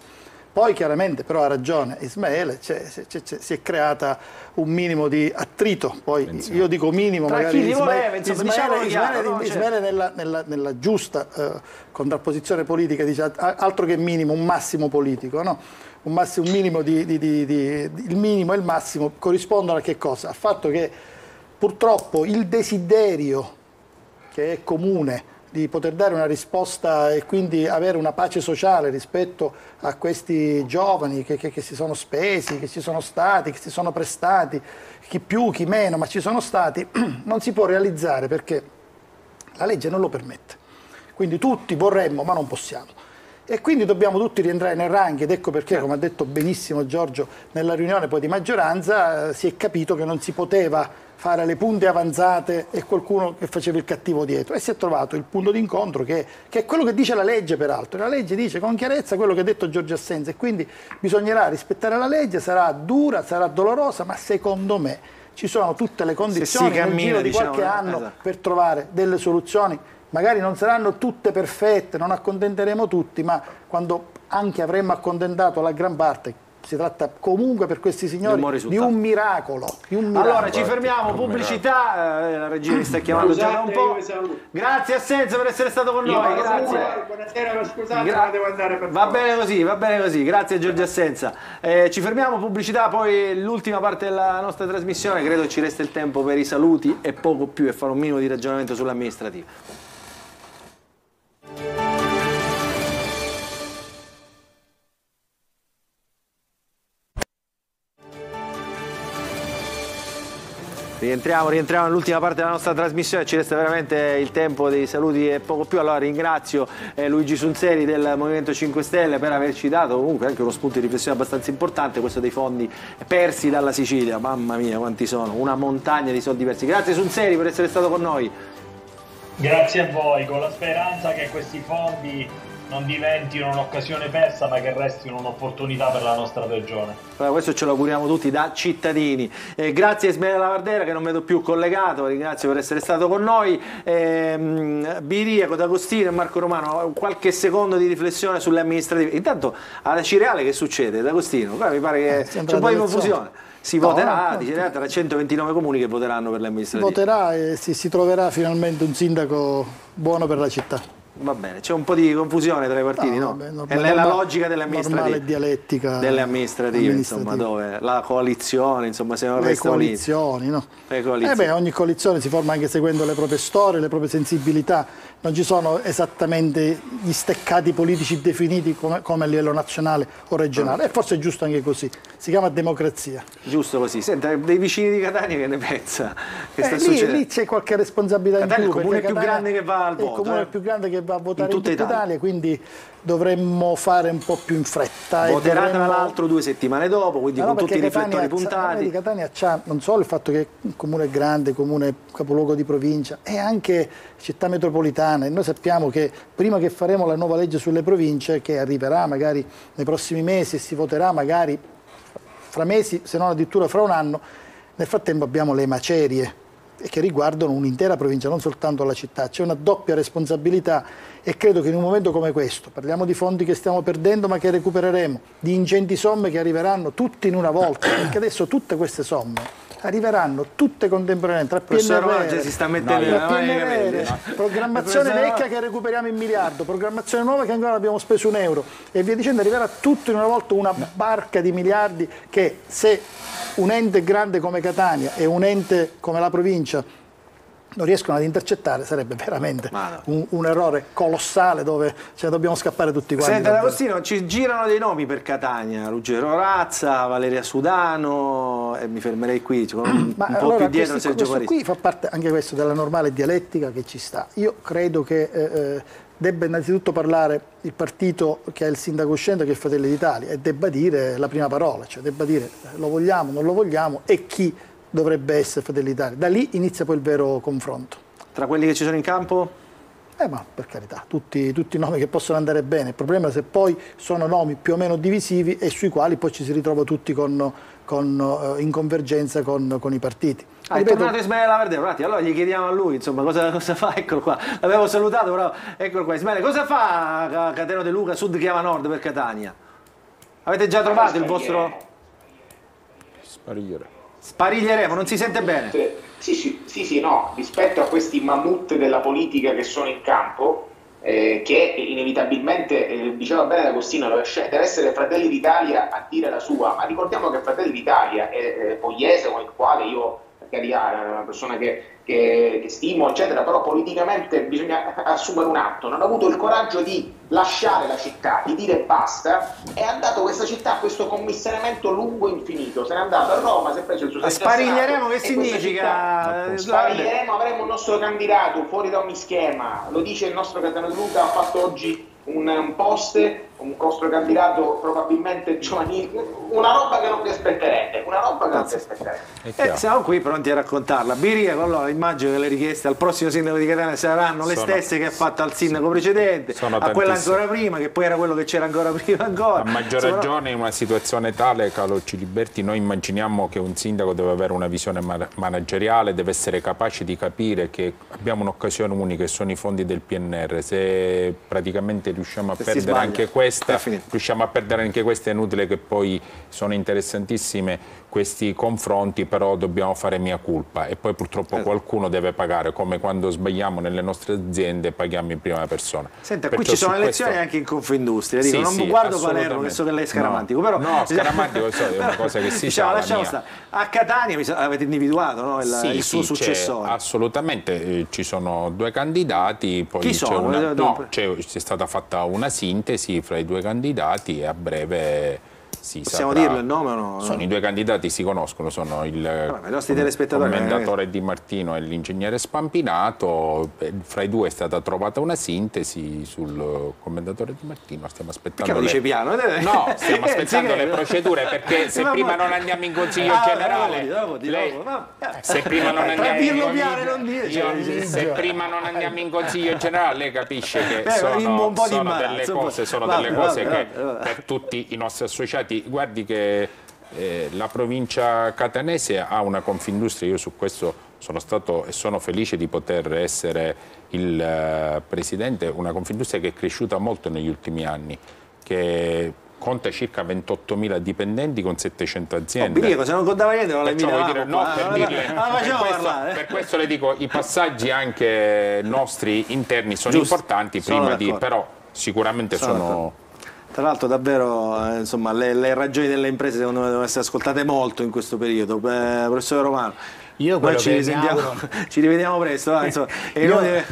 Speaker 2: Poi chiaramente però ha ragione Ismaele, cioè, si è creata un minimo di attrito, poi Pensiamo. io dico minimo,
Speaker 1: Tra
Speaker 2: magari
Speaker 1: Ismaele, Ismaele,
Speaker 2: Ismaele, Ismaele certo. nella, nella, nella, giusta eh, contrapposizione politica dice altro che minimo, un massimo politico, no? un, massimo, un minimo di, di, di, di, il minimo e il massimo corrispondono a che cosa? Al fatto che purtroppo il desiderio che è comune di poter dare una risposta e quindi avere una pace sociale rispetto a questi giovani che, che, che, si sono spesi, che ci sono stati, che si sono prestati, chi più, chi meno, ma ci sono stati, [clears throat] non si può realizzare perché la legge non lo permette. Quindi tutti vorremmo, ma non possiamo. E quindi dobbiamo tutti rientrare nel rank ed ecco perché, come ha detto benissimo Giorgio, nella riunione poi di maggioranza eh, si è capito che non si poteva fare le punte avanzate e qualcuno che faceva il cattivo dietro. E si è trovato il punto d'incontro che, che, è quello che dice la legge peraltro, la legge dice con chiarezza quello che ha detto Giorgio Assenza e quindi bisognerà rispettare la legge, sarà dura, sarà dolorosa ma secondo me ci sono tutte le condizioni cammina, nel giro di diciamo, qualche anno esatto. per trovare delle soluzioni. Magari non saranno tutte perfette, non accontenteremo tutti ma quando anche avremmo accontentato la gran parte si tratta comunque per questi signori di un miracolo. Di un miracolo.
Speaker 1: Allora ci fermiamo, pubblicità, eh, la regia mi sta chiamando già da un po'. Grazie a Senza per essere stato con noi, grazie.
Speaker 4: Buonasera, scusate, Gra- devo andare per
Speaker 1: Va bene così, va bene così, grazie Giorgio Assenza. Eh, ci fermiamo, pubblicità, poi l'ultima parte della nostra trasmissione, credo ci resta il tempo per i saluti e poco più e fare un minimo di ragionamento sull'amministrativa. Rientriamo, rientriamo nell'ultima parte della nostra trasmissione, ci resta veramente il tempo dei saluti e poco più. Allora ringrazio eh, Luigi Sunseri del Movimento 5 Stelle per averci dato comunque anche uno spunto di riflessione abbastanza importante, questo dei fondi persi dalla Sicilia. Mamma mia quanti sono, una montagna di soldi persi. Grazie Sunseri per essere stato con noi.
Speaker 5: Grazie a voi, con la speranza che questi fondi non diventino un'occasione persa ma che restino un'opportunità per la nostra regione.
Speaker 1: Allora, questo ce lo auguriamo tutti da cittadini. Eh, grazie a Ismaele Lavardera che non vedo più collegato, ringrazio per essere stato con noi. Eh, Biriaco, D'Agostino e Marco Romano, qualche secondo di riflessione sulle amministrative. Intanto alla Cireale che succede? D'Agostino, qua mi pare che eh, c'è un po' di confusione si no, voterà, no, dice, tra 129 comuni che voteranno per le amministrative.
Speaker 2: Si voterà e si, si troverà finalmente un sindaco buono per la città.
Speaker 1: Va bene, c'è un po' di confusione tra i partiti, no? no? Vabbè, è la logica delle amministrative.
Speaker 2: dialettica.
Speaker 1: Delle amministrative, insomma, dove la coalizione, insomma, se non
Speaker 2: le
Speaker 1: resta
Speaker 2: coalizioni,
Speaker 1: no?
Speaker 2: Le coalizioni. Eh beh, ogni coalizione si forma anche seguendo le proprie storie, le proprie sensibilità non ci sono esattamente gli steccati politici definiti come, come a livello nazionale o regionale e forse è giusto anche così, si chiama democrazia.
Speaker 1: Giusto così, senta, dei vicini di Catania che ne pensa? Che
Speaker 2: eh, lì, lì c'è qualche responsabilità
Speaker 1: Catania
Speaker 2: in più.
Speaker 1: È il comune più grande che va al voto.
Speaker 2: Il comune
Speaker 1: eh?
Speaker 2: più grande che va a votare in tutta, in tutta Italia. Italia, quindi dovremmo fare un po' più in fretta.
Speaker 1: Voterà dovremmo... tra l'altro due settimane dopo, quindi no, con tutti i riflettori puntati.
Speaker 2: Catania c'ha non solo il fatto che è un comune grande, comune capoluogo di provincia, è anche città metropolitana e noi sappiamo che prima che faremo la nuova legge sulle province, che arriverà magari nei prossimi mesi e si voterà magari fra mesi, se non addirittura fra un anno, nel frattempo abbiamo le macerie che riguardano un'intera provincia, non soltanto la città. C'è una doppia responsabilità e credo che in un momento come questo, parliamo di fondi che stiamo perdendo ma che recupereremo, di ingenti somme che arriveranno tutte in una volta, perché adesso tutte queste somme arriveranno tutte contemporaneamente tra PNRR,
Speaker 1: si sta mettendo
Speaker 2: no, PNRR programmazione vecchia che recuperiamo in miliardo, programmazione nuova che ancora abbiamo speso un euro e via dicendo arriverà tutto in una volta una barca di miliardi che se un ente grande come Catania e un ente come la provincia non riescono ad intercettare sarebbe veramente no. un, un, errore colossale dove cioè, dobbiamo scappare tutti quanti.
Speaker 1: Senta D'Agostino, ci girano dei nomi per Catania, Ruggero Razza, Valeria Sudano e mi fermerei qui, cioè, un, [clears throat]
Speaker 2: Ma un
Speaker 1: allora,
Speaker 2: po'
Speaker 1: più dietro
Speaker 2: questi,
Speaker 1: Sergio
Speaker 2: Questo qui fa parte anche questo della normale dialettica che ci sta. Io credo che eh, eh, debba innanzitutto parlare il partito che ha il sindaco uscente che è Fratelli d'Italia e debba dire la prima parola, cioè debba dire eh, lo vogliamo, non lo vogliamo e chi dovrebbe essere Fratelli d'Italia. Da lì inizia poi il vero confronto.
Speaker 1: Tra quelli che ci sono in campo?
Speaker 2: Eh ma per carità, tutti, tutti nomi che possono andare bene, il problema è se poi sono nomi più o meno divisivi e sui quali poi ci si ritrova tutti con, con, uh, in convergenza con, con i partiti.
Speaker 1: Ah, Ripeto, è tornato Ismaele Laverde, allora gli chiediamo a lui insomma, cosa, [laughs] cosa, fa, eccolo qua, l'avevo salutato però eccolo qua, Ismaele, cosa fa Cateno De Luca, Sud Chiama Nord per Catania? Avete già trovato il vostro...
Speaker 3: Sparigliere.
Speaker 1: Spariglieremo, non si sente bene.
Speaker 6: Sì, sì, sì, sì, no, rispetto a questi mammut della politica che sono in campo, eh, che inevitabilmente, eh, diceva bene D'Agostino, deve essere Fratelli d'Italia a dire la sua, ma ricordiamo che Fratelli d'Italia è eh, Pogliese con il quale io, è una persona che che, che stimo, eccetera, però politicamente bisogna assumere un atto. Non ha avuto il coraggio di lasciare la città, di dire basta, e ha dato questa città a questo commissariamento lungo e infinito. Se n'è andato a Roma, si è preso il suo
Speaker 1: Spariglieremo, che significa?
Speaker 6: Spariglieremo, avremo un nostro candidato fuori da ogni schema. Lo dice il nostro Catano Luca, ha fatto oggi un, un post, un vostro candidato probabilmente giovanile, una roba che non vi aspetterete, una roba che non vi aspetterete.
Speaker 1: Eh, siamo qui pronti a raccontarla. Biria, allora immagino che le richieste al prossimo sindaco di Catania saranno le sono, stesse che ha fatto al sindaco precedente, a quella ancora prima, che poi era quello che c'era ancora [laughs] prima ancora.
Speaker 3: A maggior Insomma, ragione in una situazione tale, Carlo Ciliberti, noi immaginiamo che un sindaco deve avere una visione manageriale, deve essere capace di capire che abbiamo un'occasione unica e sono i fondi del PNR. Se praticamente riusciamo a Se perdere anche questa, riusciamo a perdere anche questa, è inutile che poi sono interessantissime questi confronti, però dobbiamo fare mia colpa. E poi purtroppo esatto. qualcuno deve pagare, come quando sbagliamo nelle nostre aziende paghiamo in prima persona.
Speaker 1: Senta, Perciò qui ci sono elezioni questo... anche in Confindustria, dico, sì, non sì, guardo Palermo, che so che lei è scaramantico,
Speaker 3: no,
Speaker 1: però...
Speaker 3: No, scaramantico so, è una [laughs] cosa che si diciamo,
Speaker 1: sa, A Catania avete individuato no, il, sì, il suo successore?
Speaker 3: Assolutamente, eh, ci sono due candidati, poi c'è, una, no, stata fatta una sintesi fra i due candidati e a breve sì,
Speaker 1: Possiamo saprà... dirlo il nome o no?
Speaker 3: Sono i due candidati, si conoscono, sono il Vabbè, commendatore Di Martino e l'ingegnere Spampinato. Fra i due è stata trovata una sintesi sul commendatore Di Martino. Stiamo aspettando.
Speaker 1: Perché lo dice piano?
Speaker 3: No, stiamo [laughs] aspettando le procedure perché se prima non andiamo in consiglio ah, generale.
Speaker 1: Dopo, dopo,
Speaker 3: lei,
Speaker 1: dopo,
Speaker 3: se prima non andiamo
Speaker 1: dire. Cioè,
Speaker 3: se prima non andiamo in consiglio generale, lei capisce che sono, sono delle cose, sono delle cose che per tutti i nostri associati Infatti guardi che eh, la provincia catanese ha una confindustria, io su questo sono stato e sono felice di poter essere il uh, presidente, una confindustria che è cresciuta molto negli ultimi anni, che conta circa 28.000 dipendenti con 700 aziende.
Speaker 1: Oh, se non contava niente non l'hai
Speaker 3: dire, no, per, dirle, ah, per, questo, per, questo, le dico, i passaggi anche nostri interni sono Giusto, importanti, prima di, però sicuramente sono, sono
Speaker 1: tra l'altro davvero eh, insomma, le, le, ragioni delle imprese secondo me devono essere ascoltate molto in questo periodo. Eh, professore Romano,
Speaker 7: io
Speaker 1: Noi ci, auguro... [laughs] ci, rivediamo presto, eh, insomma, e inutile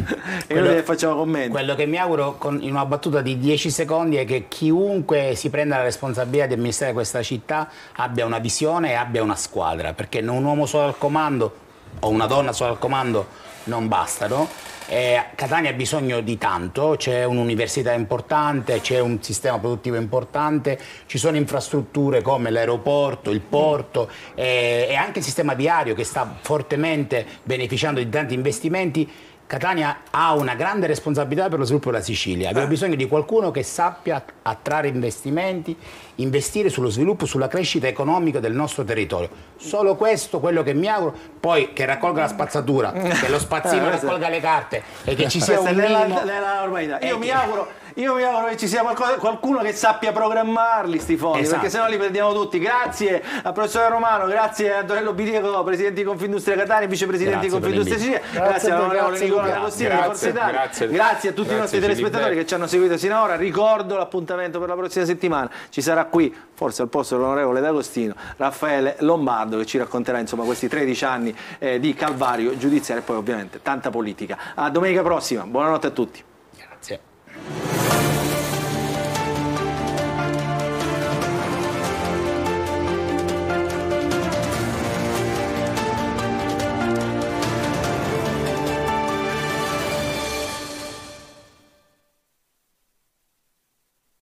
Speaker 1: che facciamo commenti.
Speaker 7: Quello che mi auguro con, in una battuta di 10 secondi è che chiunque si prenda la responsabilità di amministrare questa città abbia una visione e abbia una squadra, perché un uomo solo al comando o una donna solo al comando non bastano eh, Catania ha bisogno di tanto, c'è un'università importante, c'è un sistema produttivo importante, ci sono infrastrutture come l'aeroporto, il porto eh, e anche il sistema viario che sta fortemente beneficiando di tanti investimenti. Catania ha una grande responsabilità per lo sviluppo della Sicilia. Abbiamo eh. bisogno di qualcuno che sappia attrarre investimenti, investire sullo sviluppo, sulla crescita economica del nostro territorio. Solo questo, quello che mi auguro, poi che raccolga la spazzatura, che lo spazzino eh, raccolga le carte e che ci [laughs] sia un minimo...
Speaker 1: Io mi auguro io mi auguro che ci sia qualcuno che sappia programmarli sti fondi, esatto. perché sennò li perdiamo tutti. Grazie al professore Romano, grazie a Antonello Biriego, presidente di Confindustria Catania, vicepresidente di Confindustria Sicilia, grazie, grazie all'onorevole Nicola D'Agostino di Forza Italia, grazie, grazie, a tutti grazie, i nostri telespettatori che ci hanno seguito sino ad ora. Ricordo l'appuntamento per la prossima settimana, ci sarà qui, forse al posto dell'onorevole D'Agostino, Raffaele Lombardo che ci racconterà insomma questi 13 anni eh, di calvario giudiziario e poi ovviamente tanta politica. A domenica prossima, buonanotte a tutti.
Speaker 7: Grazie.